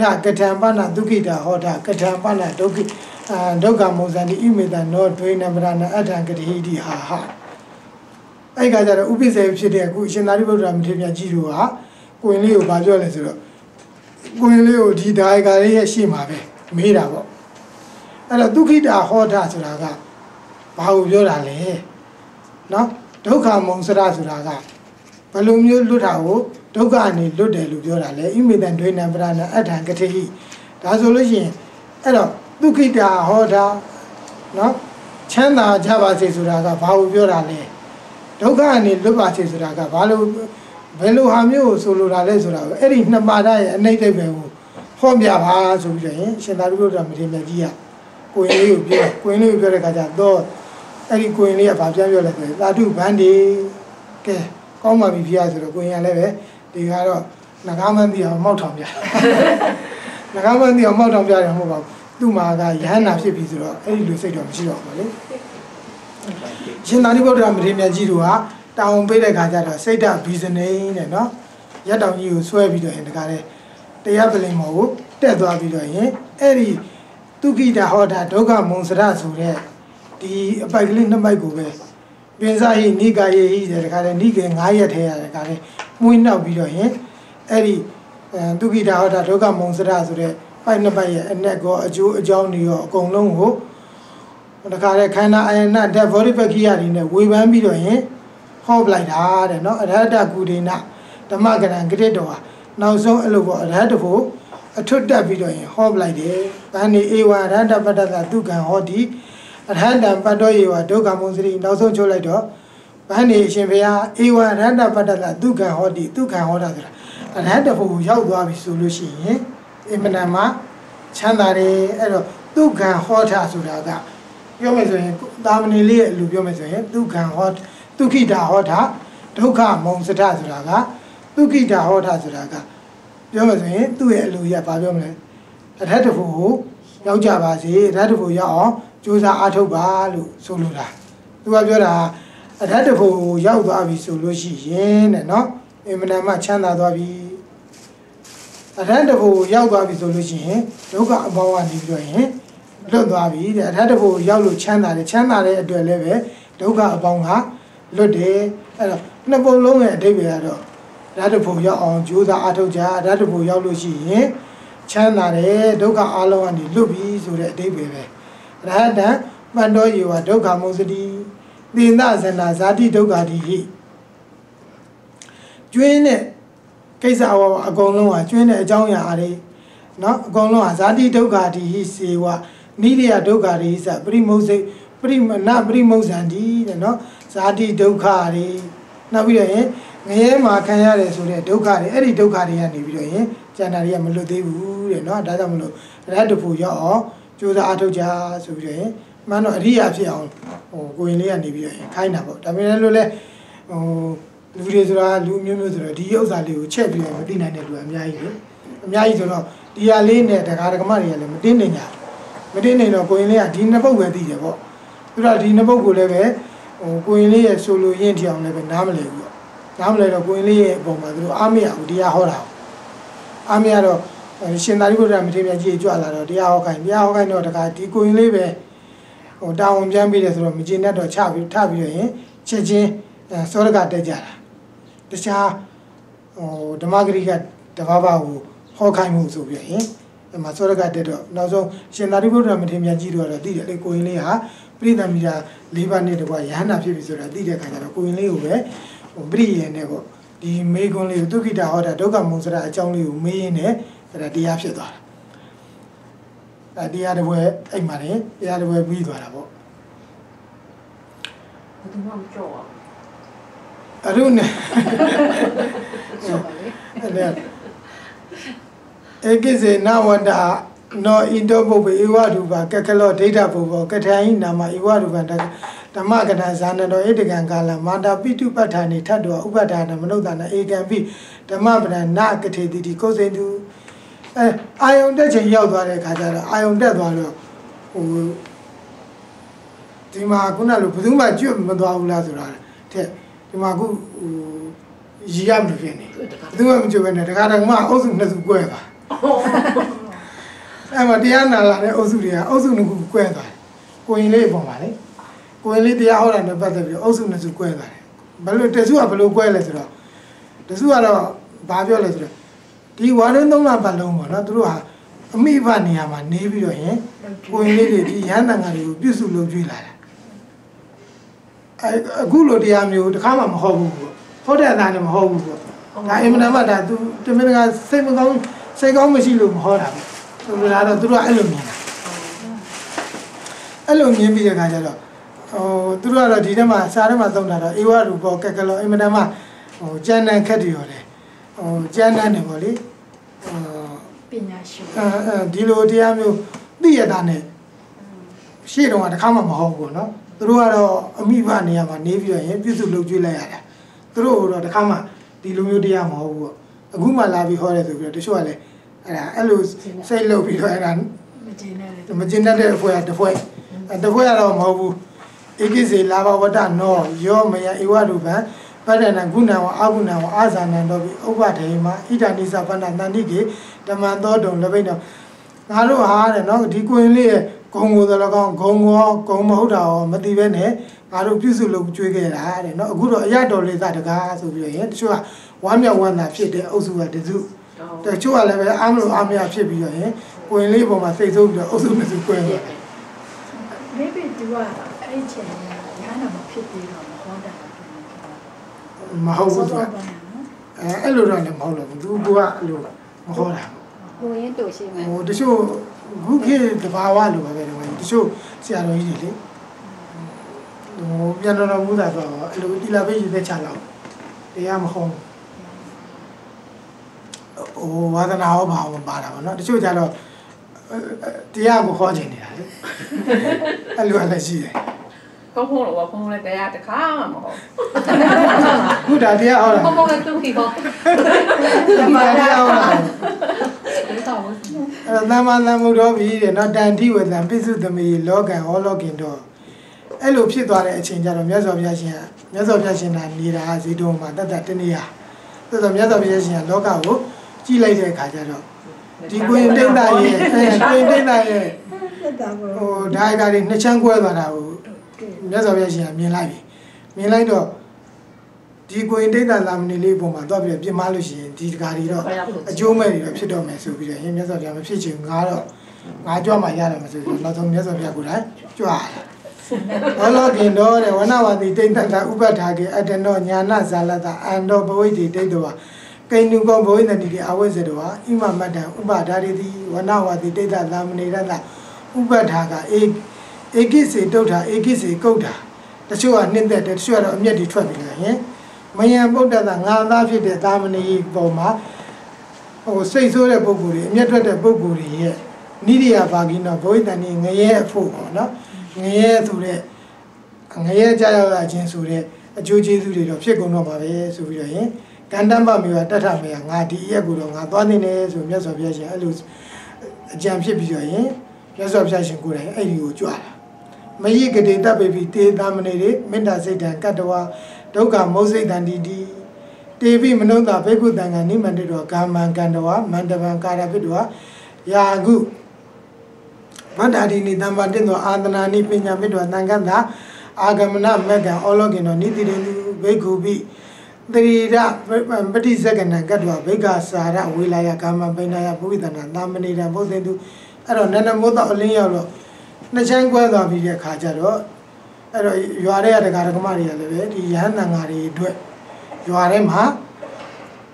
ရကထံပနာဒုက္ခိတာဟောတာကထံပနာဒုက္ခိအာဒုက္ခမုဇ္ဇန္တိဣမေတံနောဒွေနံပရဏအထံကတိဟိတိဟာဟာ အဲ့ကကြတော့ဥပိ္ပဇေဖြစ်တဲ့အခုရှင်သာရိပုတ္တရာမထေရမြတ်ကြီးတို့ဟာကိုရင်လေးကိုဗာပြောလဲဆိုတော့ကိုရင်လေးကိုဒီဒါယကာလေးရဲ့ရှေ့မှာပဲမေးတာပေါ့အဲ့တော့ဒုက္ခိတာဟောတာဆိုတာကဘာကိုပြောတာလဲနော်ဒုက္ခမုံစရဆိုတာကဘယ်လိုမျိုးလွတ်တာကိုဒုက္ခအနေလွတ်တယ်လို့ပြောတာလဲဣမေတံဒွေနံပရဏအထံကတိဟိဒါဆိုလို့ရှိရင်အဲ့တော့ဒုက္ခိတာဟောတာနော်ချမ်းသာကြပါစေဆိုတာကဘာကိုပြောတာလဲ ဒုက္ခအနေလွတ်ပါစေဆိုတာကဘာလို့ဘယ်လိုဟာမျိုးကိုဆိုလိုတာလဲဆိုတာကိုအဲ့ဒီနှစ်ပါးရဲ့အနိဋ္ဌိပဲကိုဟောပြပါဆိုပြီးတော့ရင်ရှင်သာရိပုတ္တရာမထေရမြတ်ကြီးကကိုရင်လေးကိုပြောကိုရင်လေးကိုပြောတဲ့ခါကျတော့အဲ့ဒီကိုရင်လေးကဗာပြန်ပြောလိုက်တယ်သာဓုဗန္ဒီကဲကောင်းပါပြီဖေရဆိုတော့ကိုရင်ကလည်းပဲဒီကတော့ငကားမန်းတီအောင်မောက်ထောင်ပြငကားမန်းတီအောင်မောက်ထောင်ပြတယ်မဟုတ်ပါဘူးသူ့မှာကယဟန္တာဖြစ်ပြီဆိုတော့အဲ့ဒီလိုစိတ်တော့မရှိတော့ဘူးလေ ရှင်သာရိပုတ္တရာမထေရမြတ်ကြီးတို့ဟာတောင်းပေးတဲ့ခါကျတော့စိတ်ဓာတ်ဘီဇနေတဲ့နော်ရက်တောင်ကြီးကိုဆွဲပြီးတော့ရင်တကားတဲ့တရားပလင်မော်ကိုတက်သွားပြီးတော့ရင်အဲ့ဒီသူကိတာဟောတာဒုက္ခမုံစရဆိုတဲ့ဒီအပိုက်ကလေးနှစ်ပိုက်ကိုပဲပင်စားဟိနိကာယေဟိတဲ့တခါလေနိကေ9ရက်ထဲရတယ်တခါလေမွေးနှောက်ပြီးတော့ရင်အဲ့ဒီအဲသူကိတာဟောတာဒုက္ခမုံစရဆိုတဲ့ပိုက်နှစ်ပိုက်ရဲ့အနက်ကောအကျိုးအကြောင်းတွေရောအကုန်လုံးကို တခါလေခန္ဓာအယနာဓာတ်ဘောဓိပက္ခိယတွေနဲ့ဝေဖန်ပြီးတော့ရင်ဟောပလိုက်တာတဲ့နော်အရဟတကုဒေနဓမ္မကရံဂရိတောဟာနောက်ဆုံးအဲ့လိုပေါ့အရဟတဖို့အထွတ်တက်ပြီးတော့ရင်ဟောပလိုက်တယ်။ဗန္ဒီဧဝရဟတပတ္တသဒုက္ခံဟောတိအရဟတပတ္တောယေဝဒုက္ခမုံစရိနောက်ဆုံးချုပ်လိုက်တော့ဗန္ဒီအရှင်ဘုရားဧဝရဟတပတ္တသဒုက္ခံဟောတိဒုက္ခံဟောတာဆိုတာအရဟတဖို့ရောက်သွားပြီဆိုလို့ရှိရင်အင်မတန်မှချမ်းသာတယ်အဲ့တော့ဒုက္ခံဟောတာဆိုတာက ပြောမယ်ဆိုရင်သာမဏေလေးရဲ့အလူပြောမယ်ဆိုရင်ဒုက္ခံဟောဒုက္ခိတာဟောတာဒုက္ခမုံစထဆိုတာကဒုက္ခိတာဟောတာဆိုတာကပြောမှဆိုရင်သူ့ရဲ့အလိုရဘာပြောမလဲအထက်တစ်ဖို့ကိုရောက်ကြပါစေအထက်တစ်ဖို့ရောက်အောင်ကြိုးစားအားထုတ်ပါလို့ဆိုလိုတာသူကပြောတာအထက်တစ်ဖို့ကိုရောက်သွားပြီဆိုလို့ရှိရင်တဲ့နော်အင်မတန်မှချမ်းသာသွားပြီအထက်တစ်ဖို့ကိုရောက်သွားပြီဆိုလို့ရှိရင်ဒုက္ခအပေါင်းကနေပြီးတော့ရင် လွတ်သွားပြီတဲ့အထက်တစ်ဖို့ကိုရောက်လို့ချမ်းသာတယ်ချမ်းသာတဲ့အတွက်လည်းပဲဒုက္ခအပေါင်းကလွတ်တယ်အဲ့တော့နှစ်ပုံလုံးရဲ့အဓိပ္ပာယ်ကတော့ဓာတ်တဖို့ရောက်အောင်ကြိုးစားအားထုတ်ကြဓာတ်တဖို့ရောက်လို့ရှိရင်ချမ်းသာတယ်ဒုက္ခအလုံးကနေလွတ်ပြီဆိုတဲ့အဓိပ္ပာယ်ပဲရဟတံပန္တောယေဝဒုက္ခမုစတိသင်္သဇနာဇာတိဒုက္ခတိဟိကျွင်းတဲ့ကိစ္စအဝအကုန်လုံးဟာကျွင်းတဲ့အကြောင်းအရာအားတွေเนาะအကုန်လုံးဟာဇာတိဒုက္ခတိဟိစေဝ နိရိယဒုက္ခရိသပရိမုစိပရိမနာပရိမုဇန်တိတဲ့နော်ဇာတိဒုက္ခတွေနောက်ပြီးတော့ရင်ငရဲမှာခံရတယ်ဆိုတဲ့ဒုက္ခတွေအဲ့ဒီဒုက္ခတွေကနေပြီးတော့ရင်ကျန်တာတွေကမလွတ်သေးဘူးတဲ့နော်ဒါကြောင့်မလို့ရတ္တဖို့ရောက်အောင်ကြိုးစားအထောက်ကြဆိုပြီးတော့ရင်မှန်တော့အရိယာဖြစ်အောင်ဟိုကိုရင်လေးကနေပြီးတော့ရင်ခိုင်းတာပေါ့ဒါပေမဲ့လို့လဲဟိုလူတွေဆိုတာလူမျိုးမျိုးဆိုတော့ဒီဥစ္စာလေးကိုချက်ပြီးတော့မသိနိုင်တဲ့လူအများကြီးလေအများကြီးဆိုတော့ဒီဟာလေးနဲ့တရားဓမ္မတွေကလည်းမတင်းနေကြဘူး မတင်းနိုင်တော့ကိုရင်လေးကဒီနှစ်ပုတ်ပဲသိတယ်ပေါ့သူကဒီနှစ်ပုတ်ကိုလည်းပဲဟိုကိုရင်လေးရဲ့ဆိုလိုရင်းထီအောင်လည်းပဲနားမလည်ဘူးပေါ့နားမလည်တော့ကိုရင်လေးရဲ့အပေါ်မှာသူတို့အားမရဘူးတရားဟောတာအားမရတော့ရှင်သာရိပုတ္တရာမထေရကြီးကြွလာတော့တရားဟောခိုင်းတရားဟောခိုင်းတော့တခါဒီကိုရင်လေးပဲဟိုတာဝန်ပြန်ပြီးတယ်ဆိုတော့မကျေနပ်တော့ချပြီးထပြီးတော့ရင်ချက်ချင်းစောရကတက်ကြတာတခြားဟိုဓမ္မဂရိကတဘာဘာကိုဟောခိုင်းမှုဆိုပြီးရင် အမစောရကတက်တော့နောက်ဆုံးရှင်သာရိပုတ္တရာမထေရကြီးတော့သိတယ်လေကိုရင်လေးဟာပြိသမီရာ၄ပါးနဲ့တကွာယဟနာဖြစ်ပြီဆိုတာသိတဲ့ခါကျတော့ကိုရင်လေးကိုပဲဟိုပြိရင်နဲ့ပေါ့ဒီမေကွန်းလေးကိုဒုက္ခိတာဟောတာဒုက္ခမုံစရအကြောင်းလေးကိုမေးရင်းနဲ့အဲ့ဒါတရားဖြစ်သွားတာအဲတရားတစ်ပွဲအိမ်မှာနေတရားတစ်ပွဲပြီးသွားတာပေါ့ဘယ်သူမှမကြောက်အောင်အရုနဲ့ကြောက်ပါလေအဲ့ဒါ ဧကိစေနဝန္တာနောဣတောပုပ္ပေဧဝရူပကကလောဒိဋ္ဌပုပ္ပောကထာယိနာမဧဝရူပတဓမ္မကနာဇာနတောဣတကံကာလမာတာပိတုပဋ္ဌာနေထတ်တော်ဥပဋ္ဌာနမနုဿာနဧကံပိဓမ္မပဒနာကထေတိတိကိုယ်စိန်သူအဲအာယုန်တက်ချိန်ရောက်သွားတဲ့ခါကျတော့အာယုန်တက်သွားတော့ဟိုဒီမှာခုနလိုဘယ်သူမှကြွတ်မသွားဘူးလားဆိုတာတဲ့ဒီမှာခုဟိုရီရမလို့ဖြစ်နေဘယ်သူမှမကြိုးပဲနဲ့တခါတခါမှအုပ်စုနှစ်စုကွဲသွား အဲ့မှာတရားနာလာတဲ့အုပ်စုတွေကအုပ်စုနှစ်ခုကွဲသွားတယ်ကိုရင်လေးပုံပါလေကိုရင်လေးတရားဟောတာနဲ့ပတ်သက်ပြီးအုပ်စုနှစ်စုကွဲသွားတယ်ဘယ်လိုတစုကဘယ်လိုကွဲလဲဆိုတော့တစုကတော့ဘာပြောလဲဆိုတော့ဒီဝါရင်းသုံးလပတ်လုံးပေါ့နော်သူတို့ဟာအမိဘနေရာမှာနေပြီးတော့ရင်ကိုရင်လေးတွေဒီရဟန်းတန်ဃာတွေကိုပြုစုလုပ်ကြွေးလာတာအဲအခုလိုတရားမျိုးတစ်ခါမှမဟုတ်ဘူးပေါ့ဟုတ်တဲ့အတိုင်းလည်းမဟုတ်ဘူးပေါ့ဒါအင်မတန်မှဒါသူတမင်တကာစိတ်မကောင်း စိတ်ကောင်းမရှိလို့မဟောတာပဲသူတို့ကတော့သူတို့ကအဲ့လိုမြင်တာအဲ့လိုမြင်ပြီးတဲ့အခါကျတော့ဟိုသူတို့ကတော့ဒီထဲမှာစားထဲမှာသုံးတာတော့ဧဝရူပောကက်ကလောအင်မတန်မှဟိုကျန်တန်ခက်တယ်ရောလေဟိုကျန်တန်တယ်ပေါ့လေဟို ပညာရှင် အဲဒီလိုတရားမျိုးသိရတာနဲ့ရှေ့တော့ကတစ်ခါမှမဟုတ်ဘူးเนาะသူတို့ကတော့အမိဘနေရာမှာနေပြီးတော့ရင်ပြုစုလုပ်ကြွေးလိုက်ရတာသူတို့တော့တစ်ခါမှဒီလိုမျိုးတရားမဟုတ်ဘူးပေါ့အခုမှလာပြီးဟောတယ်ဆိုပြီးတော့တချို့ကလည်း အဲ့ဒါအဲ့လိုစိတ်လုပ်ပြီးတော့အဲ့ဒါမကျင်နဲ့လေမကျင်တတ်တဲ့အဖွဲ့ကတစ်ဖွဲ့အဲတစ်ဖွဲ့ကတော့မဟုတ်ဘူးဧကိစေလာဘဝတ္တနောယောမယဧဝရူပံပတ္တနာဂုဏဝအာဂုဏဝအာဇာနံတော်ပြီးဥပဒေမဣဒာနိသပန္နတန်တိကေဓမ္မသောတုံလပိတ်တော်ငါတို့ဟာတဲ့နော်ဒီကိုရင်လေးရဲ့ဂုံကိုယ်တော်ကောင်းဂုံကောဂုံမဟုတ်တာရောမသိပဲနဲ့ငါတို့ပြုစုလုပ်ကြွေးခဲ့တာတဲ့နော်အခုတော့အရတော်လေးသတကားဆိုပြီးတော့ရင်တချို့ကဝမ်းမြောက်ဝမ်းသာဖြစ်တဲ့အုပ်စုကတစု တချို့ကလည်းပဲအားမလို့အားမရဖြစ်ပြီးတော့ရင်ကိုရင်လေးပေါ်မှာစိတ်ဆိုးပြီးတော့အုပ်စုနှစ်စုကွဲသွားတယ်မေဘီသူကအဲ့ဒီချိန်ကရဟနာမဖြစ်သေးတော့မဟောတာမဟုတ်ဘူးသူကနော်အဲအဲ့လိုတော့လည်းမဟုတ်တော့ဘူးသူကအဲ့လိုမဟောတာကိုရင်တို့ရှိမယ်ဟိုတချို့ခုခေတ်တဘာဝလိုပဲတယ်တချို့ဆရာတော်ကြီးတွေလေဟိုပြန်တော်တော်မူတာဆိုတော့အဲ့လိုတီလာပေးရတဲ့ချလောက်တရားမဟုတ် ဟိုဝါသနာဟောပါအောင်ပါတာပေါ့နော်တချို့ကြတော့တရားကိုခေါ်ချင်နေတာလေအဲ့လိုလည်းရှိတယ်ဖုန်းဖုန်းတော့ဖုန်းလည်းတရားတခါမှမဟုတ်ခုဒါတရားဟောတာဘောဘောကတူပြီဟောဒါတရားဟောတာဒီတော့အဲ့တော့သမ္မာသမ္ဗုဒ္ဓောပြီတဲ့နော်တန်တိဝေတံပိစုသမီးလောကံဟောလောကင်တော့အဲ့လိုဖြစ်သွားတဲ့အချိန်ကျတော့မြတ်စွာဘုရားရှင်ကမြတ်စွာဘုရားရှင်ကနေတာဇေတုံမှာတတ်တတ်တနည်းဟာဆိုတော့မြတ်စွာဘုရားရှင်ကလောကကို ကြည်လိုက်တဲ့အခါကျတော့ဒီကိုရင်တိတ်တာရဲ့အဲကိုရင်တိတ်တာရဲ့ဟိုဓာတ်ကားတွေနှစ်ချမ်းကွဲသွားတာကိုမြတ်စွာဘုရားရှင်ကမြင်လိုက်ပြီမြင်လိုက်တော့ဒီကိုရင်တိတ်တာလာမဏေလေးပုံမှာတော့ပြပြမလို့ရှိရင်ဒီကားတွေတော့အကျိုးမဲ့တွေတော့ဖြစ်တော့မယ်ဆိုပြီးတော့ဟင်းမြတ်စွာဘုရားမဖြစ်ချင်ငါတော့ငါကြွမှရတယ်မဆိုပြီးနောက်ဆုံးမြတ်စွာဘုရားကိုယ်တိုင်ကြွရတယ်ဘောလောကင်တော်တဲ့ဝနဝတိတိတ်တတဥပဋ္ဌာကေအတ္တနောညာနာဇာလတအန္တောဘဝိတိတိတ်တော ကိန္နုကောဘဝိနတိတိအဝိဇ္ဇတောဣမမတ္တဥပဒါရိတိဝနဝတိတိတ်တသာမဏေရတဥပဋ္ဌာကဧဧကိစေတုဋ္ဌာဧကိစေကုဋ္ဌာတချို့ကနှင်းသက်တယ်တချို့ကတော့အမျက်တွေထွက်ပြီးလာဟင်မယံဗုဒ္ဓသာငါသားဖြစ်တဲ့သာမဏေပေါ်မှာဟိုစိတ်ဆိုးတဲ့ပုံကိုယ်တွေအမျက်ထွက်တဲ့ပုံကိုယ်တွေရဲ့နိရိယာဘာဂိနောဘဝိတ္တန်ငရဲအဖို့ပေါ့နော်ငရဲဆိုတဲ့ငရဲကြောက်ရခြင်းဆိုတဲ့အကျိုးကျေးဇူးတွေတော့ဖြစ်ကုန်တော့ပါပဲဆိုပြီးတော့ရင် ကန္တမ္ပမေဝတထမေယငါဒီရက်ကိုတော့ငါသွားနေတယ်ဆိုမြတ်စွာဘုရားရှင်အဲ့လိုအကြံဖြစ်ပြီးတော့ရင်မြတ်စွာဘုရားရှင်ကိုယ်တိုင်အဲ့ဒီကိုကြွလာမယိကတိတပ်ပေပြီးတေသမဏေတွေမေတ္တာစိတ်တံကတ္တဝဒုက္ခမௌစိတ်တံဒီဒီတေပိမနုဿဘေကုတံကနိမန္တိတောကာမံကန္တဝမန္တဗံကာရပိတောယာကုမန္တာဒီနိတံပါတင်သောအာသနာနိပညာမိတောသံဃတာအာဂမနမက္ကံဩလောကိနောနိတိရေနုဘိက္ခုပိ တရိရပฏิဇကနံကတ္တဝဘိက္ခစာရဝေလာယကာမပိဏယဘုဝိတနာသာမဏိတံဘုသေတုအဲ့တော့နန္ဒမိုးတော့အလင်းရောက်တော့နှစ်ချမ်းကွဲသွားပြီးတဲ့ခါကျတော့အဲ့တော့ရွာတဲ့ဒကာဒကမတွေကလည်းပဲဒီရဟန္တန်ဃာတွေအတွက်ရွာထဲမှာ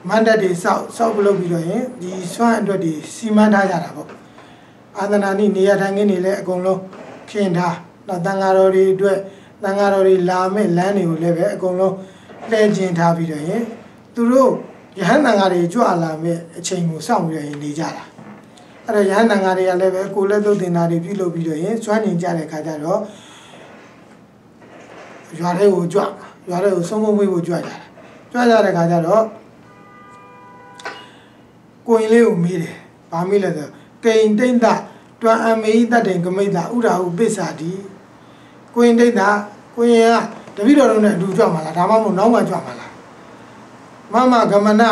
မန္တတွေစောက်စောက်ပြုလုပ်ပြီးတော့ရင်ဒီစွမ်းအတွက်ဒီစီမံထားကြတာပေါ့အာသနာနိနေရာထိုင်ခင်းတွေလည်းအကုန်လုံးခင်းထားနောက်တန်ဃာတော်တွေအတွက်တန်ဃာတော်တွေလာမဲ့လမ်းတွေကိုလည်းပဲအကုန်လုံး လှည့်ကျင်ထားပြီးတော့ရင်သူတို့ယဟန်တန်ဃာတွေကြွလာမဲ့အချိန်ကိုစောင့်ပြီးတော့ရင်နေကြတာအဲ့တော့ယဟန်တန်ဃာတွေကလည်းပဲကိုယ်လက်သုတ်တင်တာတွေပြုလုပ်ပြီးတော့ရင်စွမ်းနေကြတဲ့ခါကျတော့ရွာထဲကိုကြွရွာထဲကိုဆုံးမမွေးဖို့ကြွကြတယ်ကြွကြတဲ့ခါကျတော့ကိုရင်လေးကိုမေးတယ်။ဘာမေးလဲဆိုကိန်တိမ့်တတွမ်အမေဟိတတ္တိန်ကမိတ်တာဥရာဟုပစ္စာတိကိုရင်တိမ့်တာကိုရင်က တပိတော်တို့နဲ့အတူကြွမှာလားဒါမှမဟုတ်နောက်မှကြွမှာလားမမဂမန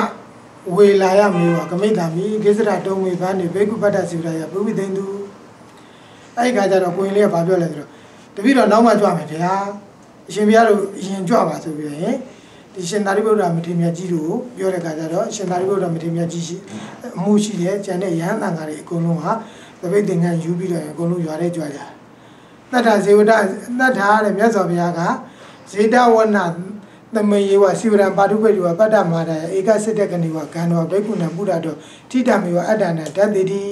ဝေလာရမေဝကမိတ်တာမိကိစ္စရတုံးဝေပန်းနေဘေကုပတ္တစီဝရယဘုဝိသိန်သူအဲ့ဒီခါကျတော့ကိုရင်လေးကဘာပြောလဲဆိုတော့တပိတော်နောက်မှကြွမယ်ဗျာအရှင်ဘုရားတို့အရင်ကြွပါဆိုပြီးတော့ဟင်ဒီရှင်သာရိပုတ္တရာမထေရမြတ်ကြီးတို့ပြောတဲ့အခါကျတော့ရှင်သာရိပုတ္တရာမထေရမြတ်ကြီးရှိအမှုရှိတယ်ကျန်တဲ့ရဟန်းတန်ဃာတွေအကုန်လုံးဟာသပိတ်သင်္ကန်းယူပြီးတော့အကုန်လုံးရွာထဲကြွကြတယ်။တတ္ထဇေဝတတတ္ထာတဲ့မြတ်စွာဘုရားက ဇေတဝနသမယေဝစိဝရံပါတုပတိဝပတ္တမာဒဧကစိတ္တကနေဝဂန္ဓဝဘိက္ခုနံပုဒ္ဒတော်ထိတမေဝအတ္တနာဓတ္တိတိ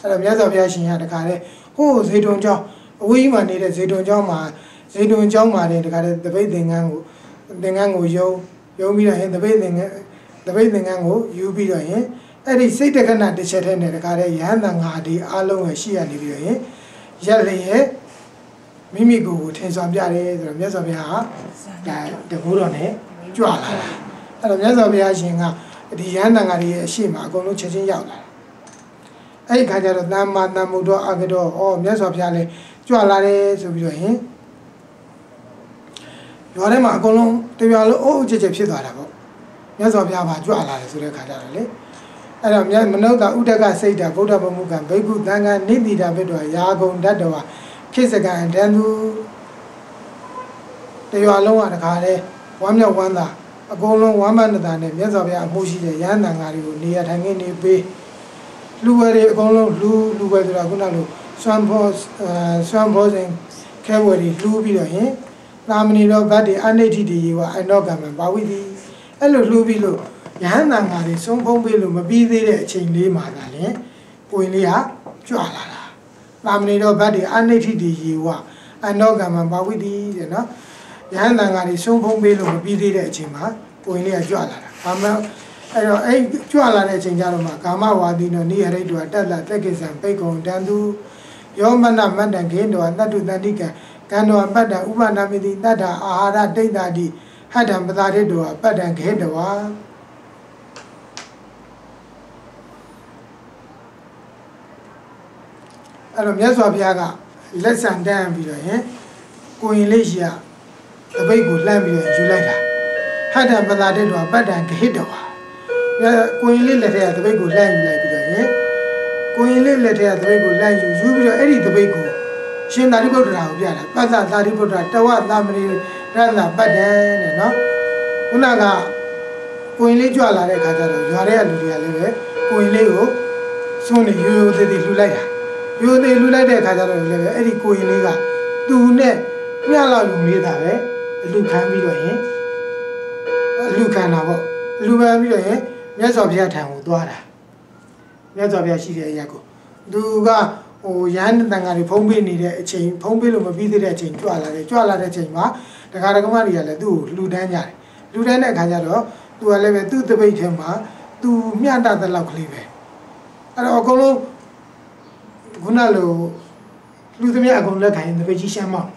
အဲ့တော့မြတ်စွာဘုရားရှင်ကတခါလေဟိုးဇေတုံကျောင်းအဝေးကြီးမှာနေတဲ့ဇေတုံကျောင်းမှာဇေတုံကျောင်းမှာတဲ့တခါလေသပိတ်သင်္ကန်းကိုသင်္ကန်းကိုယုံယုံပြီးတော့ရင်တပိတ်သင်္ကန်းတပိတ်သင်္ကန်းကိုယူပြီးတော့ရင်အဲ့ဒီစိတ်တက္ကနာတစ်ချက်ထဲနဲ့တခါတည်းရဟန္တာငါဒီအလုံးရရှိရနေပြီးတော့ရင်ရက်လျက် မိမိကိုယ်ကိုထင်ဆောင်ပြတယ်ဆိုတော့မြတ်စွာဘုရားဟာဒါတကူတော်နဲ့ကြွလာတာအဲ့တော့မြတ်စွာဘုရားရှင်ကဒီရဟန္တာငါဒီရဲ့အရှိမအကုန်လုံးချက်ချင်းရောက်လာတာအဲ့ဒီခါကျတော့တမ္မာတမ္မုဒ္ဒောအကတောဩမြတ်စွာဘုရားလည်းကြွလာတယ်ဆိုပြီးတော့ရင်ရွာထဲမှာအကုန်လုံးတပြားလုံးအုပ်အုပ်ချစ်ချစ်ဖြစ်သွားတာပေါ့မြတ်စွာဘုရားပါကြွလာတယ်ဆိုတဲ့ခါကျတော့လေအဲ့တော့မြတ်မနုဿဥဒကစိတ်တာဗုဒ္ဓဘုံမူကံဘိက္ခုသံဃာနိတိတာဘိတ္တဝရာဂုံတတ္တဝ ခိစကံတန်သူတရွာလုံးကတခါလေဝမ်းမြောက်ဝမ်းသာအကုန်လုံးဝမ်းမန္တတာနဲ့မြတ်စွာဘုရားအမှုရှိတဲ့ရဟန်းတန်ဃာတွေကိုနေရာထိုင်ခင်းနေပေးလူဝယ်တွေအကုန်လုံးလူလူဝယ်ဆိုတာခုနလိုစွမ်းဘောစွမ်းဘောစဉ်ခဲဝယ်တွေလှူပြီးတော့ရင်သာမဏေတော်ဗတ်တွေအနိဋ္ဌိတိယေဝအနောကမံဘာဝိတိအဲ့လိုလှူပြီးလို့ယဟန္တန်ဃာတွေဆုံးဖုံးပေးလို့မပြီးသေးတဲ့အချိန်လေးမှာသာလေကိုရင်လေးဟာကြွလာတာ သာမဏေတော်ဗတ်တွေအနိဋ္ဌိတိယေဝအနောကမံဘာဝိတိတဲ့နော်ယဟန္တန်ဃာတွေဆုံးဖုံးပေးလို့မပြီးသေးတဲ့အချိန်မှာကိုရင်လေးကကြွလာတာဘာမှအဲ့တော့အဲ့ကြွလာတဲ့အချိန်ကျတော့မှကာမဝါဒီနောနိဟရိတ္တဝတတ္တတက်ကိစ္စံပိတ်ကုံတန်သူယောမနမတ္တခေတောတတ္တုတန္တိကံကံတော်ပတ္တဥပနာမိတိတတ္ထာအာဟာရဒိဋ္ဌာတိဟတ္တံပတာတိတောပတ္တံခေတဝါ အဲ့တော့မြတ်စွာဘုရားကလက်ဆံတန်းပြီးတော့ရင်ကိုရင်လေးရှိရတပိတ်ကိုလှမ်းပြီးတော့ယူလိုက်တာဟတ္တံပတာတိတောပတ္တံခေတဝါကိုရင်လေးလက်ထက်ကတပိတ်ကိုလှမ်းယူလိုက်ပြီးတော့ရင်ကိုရင်လေးလက်ထက်ကတပိတ်ကိုလှမ်းယူယူပြီးတော့အဲ့ဒီတပိတ်ကိုရှင်သာရိပုတ္တရာကိုပြတာပသသာရိပုတ္တရာတဝသမဏေရတ္တပတ္တံတဲ့နော်ခုနကကိုရင်လေးကြွလာတဲ့အခါကျတော့ရွာတဲ့လူတွေကလည်းပဲကိုရင်လေးကိုစွန့်နေရိုးရိုးသေးသေးလှူလိုက်တာ ရိုးသေးလှူလိုက်တဲ့အခါကျတော့လည်းပဲအဲ့ဒီကိုရင်လေးကသူနဲ့မျှလောက်ယူနေတာပဲအလူခံပြီးတော့ရင်အလူခံတာပေါ့အလူခံပြီးတော့ရင်မြတ်စွာဘုရားထံကိုသွားတာမြတ်စွာဘုရားရှိတဲ့အရာကိုသူကဟိုရဟန်းတန်ဃာတွေဖုံးပေးနေတဲ့အချိန်ဖုံးပေးလို့မပြီးသေးတဲ့အချိန်ကြွလာတယ်ကြွလာတဲ့အချိန်မှာဒကာဒကမတွေကလည်းသူ့ကိုလှူဒန်းကြတယ်လှူဒန်းတဲ့အခါကျတော့သူကလည်းပဲသူ့တပိတ်ထဲမှာသူမျှတတဲ့လောက်ကလေးပဲအဲ့တော့အကုန်လုံး ခုနလိုလူသမီးအကုန်လက်ခံရင်တပိတ်ကြီးရှမ်းမောက်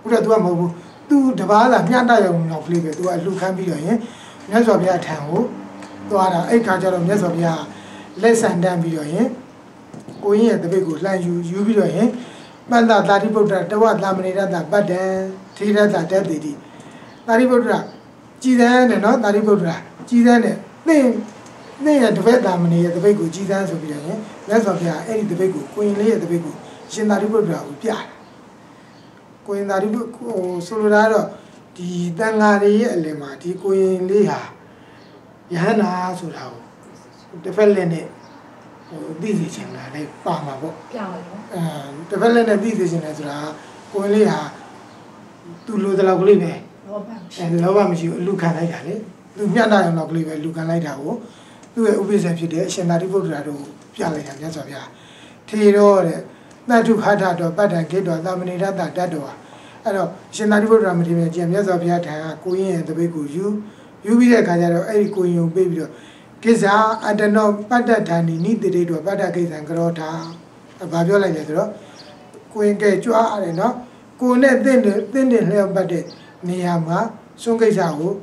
ခုတော့ तू ကမဟုတ်ဘူး तू တပားသာမျှတရုံလောက်ကလေးပဲ तू ကလှူခမ်းပြီးတော့ရင်မြတ်စွာဘုရားထံကိုသွားတာအဲ့ခါကျတော့မြတ်စွာဘုရားလက်ဆန်တန်းပြီးတော့ရင်ကိုရင်ရဲ့တပိတ်ကိုလှန်ယူယူပြီးတော့ရင်မန္တသာတိဗုဒ္ဓတဝသာမဏေရတပတ္တံထေရတတက်တိတိသာတိဗုဒ္ဓကြည်သန်းနဲ့နော်သာတိဗုဒ္ဓကြည်သန်းနဲ့သင် သင်ရဲ့တပည့်သာမဏေရဲ့တပိတ်ကိုကြည်သန်းဆိုပြီးတော့ရင်မြတ်စွာဘုရားအဲ့ဒီတပိတ်ကိုကိုရင်လေးရဲ့တပိတ်ကိုရှင်သာတိဗုဒ္ဓကိုပြတာကိုရင်သာတိဗုဒ္ဓဟိုဆိုလိုတာကတော့ဒီတန်ဃာတွေရဲ့အလယ်မှာဒီကိုရင်လေးဟာယဟန္တာဆိုတာကိုတစ်ဖက်လက်နဲ့ဟိုသိစေချင်တာလည်းပါမှာပေါ့ပြောင်းလိုက်တော့အဲတစ်ဖက်လက်နဲ့သိစေချင်တယ်ဆိုတာကိုရင်လေးဟာသူ့လိုတလောက်ကလေးပဲဘောပန်အဲလောဘမရှိဘူးအလူခံလိုက်တာလေသူမျှတရုံတော့ကလေးပဲလူခံလိုက်တာကို သူ့ရဲ့ဥပိ္ပဇံဖြစ်တဲ့အရှင်သာရိပုတ္တရာတို့ပြလိုက်တာမြတ်စွာဘုရားထေရောတဲ့သတ္တုခါထတော်ပတ္တံခေတောသာမဏေရတ္တတတ္တောဟာအဲ့တော့ရှင်သာရိပုတ္တရာမထေရကျန်မြတ်စွာဘုရားထံကကိုရင်ရဲ့တပိတ်ကိုယူယူပြီးတဲ့အခါကျတော့အဲ့ဒီကိုရင်ကိုပေးပြီးတော့ကိစ္ဆာအတ္တနောပတ္တဌာနီနိတိတေတောပတ္တကိစ္ဆံကရောထာဘာပြောလိုက်လဲဆိုတော့ကိုရင်ကဲကြွားရတယ်နော်ကိုနဲ့တင့်တယ်တင့်တယ်လျောက်ပတ်တဲ့နေရာမှာဆုံးကိစ္စကို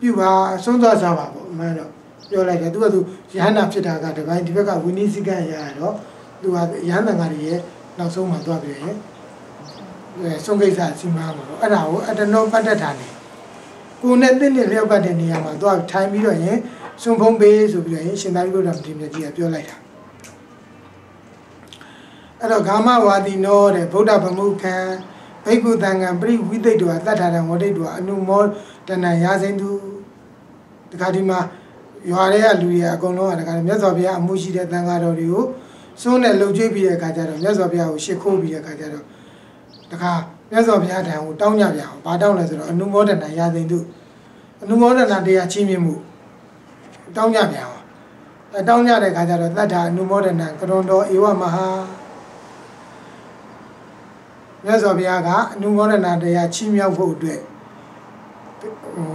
ပြုပါဆုံးသွားစားပါပေါ့အမှန်တော့ ပြောလိုက်တယ်သူကသူရဟန္တာဖြစ်တာကတပိုင်းဒီဘက်ကဝိနည်းစည်းကမ်းရရတော့သူကရဟန္တာငါတွေရဲ့နောက်ဆုံးမှသွားပြရင်အဲဆုံးကိစ္စစီမံမှာပေါ့အဲ့ဒါကိုအတ္တနောပတ္တဌာနေကိုနဲ့တင့်တယ်လျောက်ပတ်တဲ့နေရာမှာသွားထိုင်ပြီးတော့ရင်ဆုံးဖုံးပေးဆိုပြီးတော့ရင်ရှင်သာရိပုတ္တရာမထေရကြီးကပြောလိုက်တာအဲ့တော့ဂါမဝါဒီနောတဲ့ဗုဒ္ဓဗမုခံဘိက္ခုတံငံပရိဝိသိတ်တောတတ္ထာရံဝဋိတ်တောအနုမောတဏံရာစိန်သူဒီခါဒီမှာ ရွာတွေကလူတွေအကုန်လုံးကဒီခါမြတ်စွာဘုရားအမှုရှိတဲ့တန်ဃာတော်တွေကိုစွန်းနဲ့လှုပ်ကြွေးပြီးတဲ့အခါကျတော့မြတ်စွာဘုရားကိုရှ िख ိုးပြီးတဲ့အခါကျတော့ဒီခါမြတ်စွာဘုရားထံကိုတောင်းကြပြန်အောင်ဘာတောင်းလဲဆိုတော့အနုမောဒနာရာသိန်သူအနုမောဒနာတရားချင်းမြင့်မှုတောင်းကြပြန်အောင်အဲတောင်းကြတဲ့အခါကျတော့တတ္ထာအနုမောဒနာကရွန်တော်ဧဝမဟာမြတ်စွာဘုရားကအနုမောဒနာတရားချီးမြှောက်ဖို့အတွက်ဟို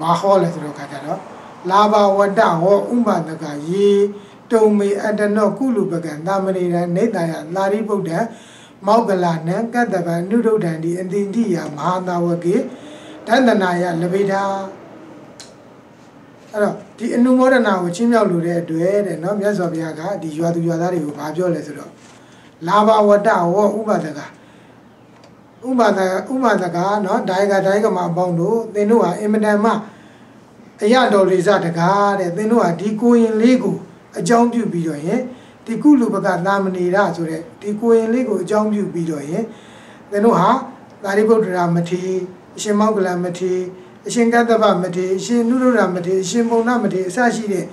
ဘာဟောလဲဆိုတော့ခါကြတော့ လာဘဝတ္တဟောဥပဒကယေတုံမေအတ္တနောကုလူပကံသာမဏေရနေတယလာရိပုဒ္ဓမောက္ကလနံကတ္တဗံနုဒုဒ္ဒံဒီအတိတိယမဟာသာဝကေတန္တနာယလဗေဒာအဲ့တော့ဒီအနုမောဒနာကိုချင်းမြောက်လို့တဲ့အတွက်တဲ့နော်မြတ်စွာဘုရားကဒီရွာသူရွာသားတွေကိုဘာပြောလဲဆိုတော့လာဘဝတ္တဟောဥပဒကဥပဒကဥပဒကနော်ဒိုင်ကဒိုင်ကမှာအပေါင်းတို့သင်တို့ဟာအင်မတန်မှ အရတော်လေးစားတကားတဲ့သင်တို့ဟာဒီကိုရင်လေးကိုအကြောင်းပြုပြီးတော့ရင်ဒီကုလူပကသာမဏေရဆိုတဲ့ဒီကိုရင်လေးကိုအကြောင်းပြုပြီးတော့ရင်သင်တို့ဟာသာရိပုတ္တရာမထေရအရှင်မောက္ကလမထေရအရှင်ကတ္တဗမထေရအရှင်နုရုဒ္ဓမထေရအရှင်ပုံနာမထေရအစရှိတဲ့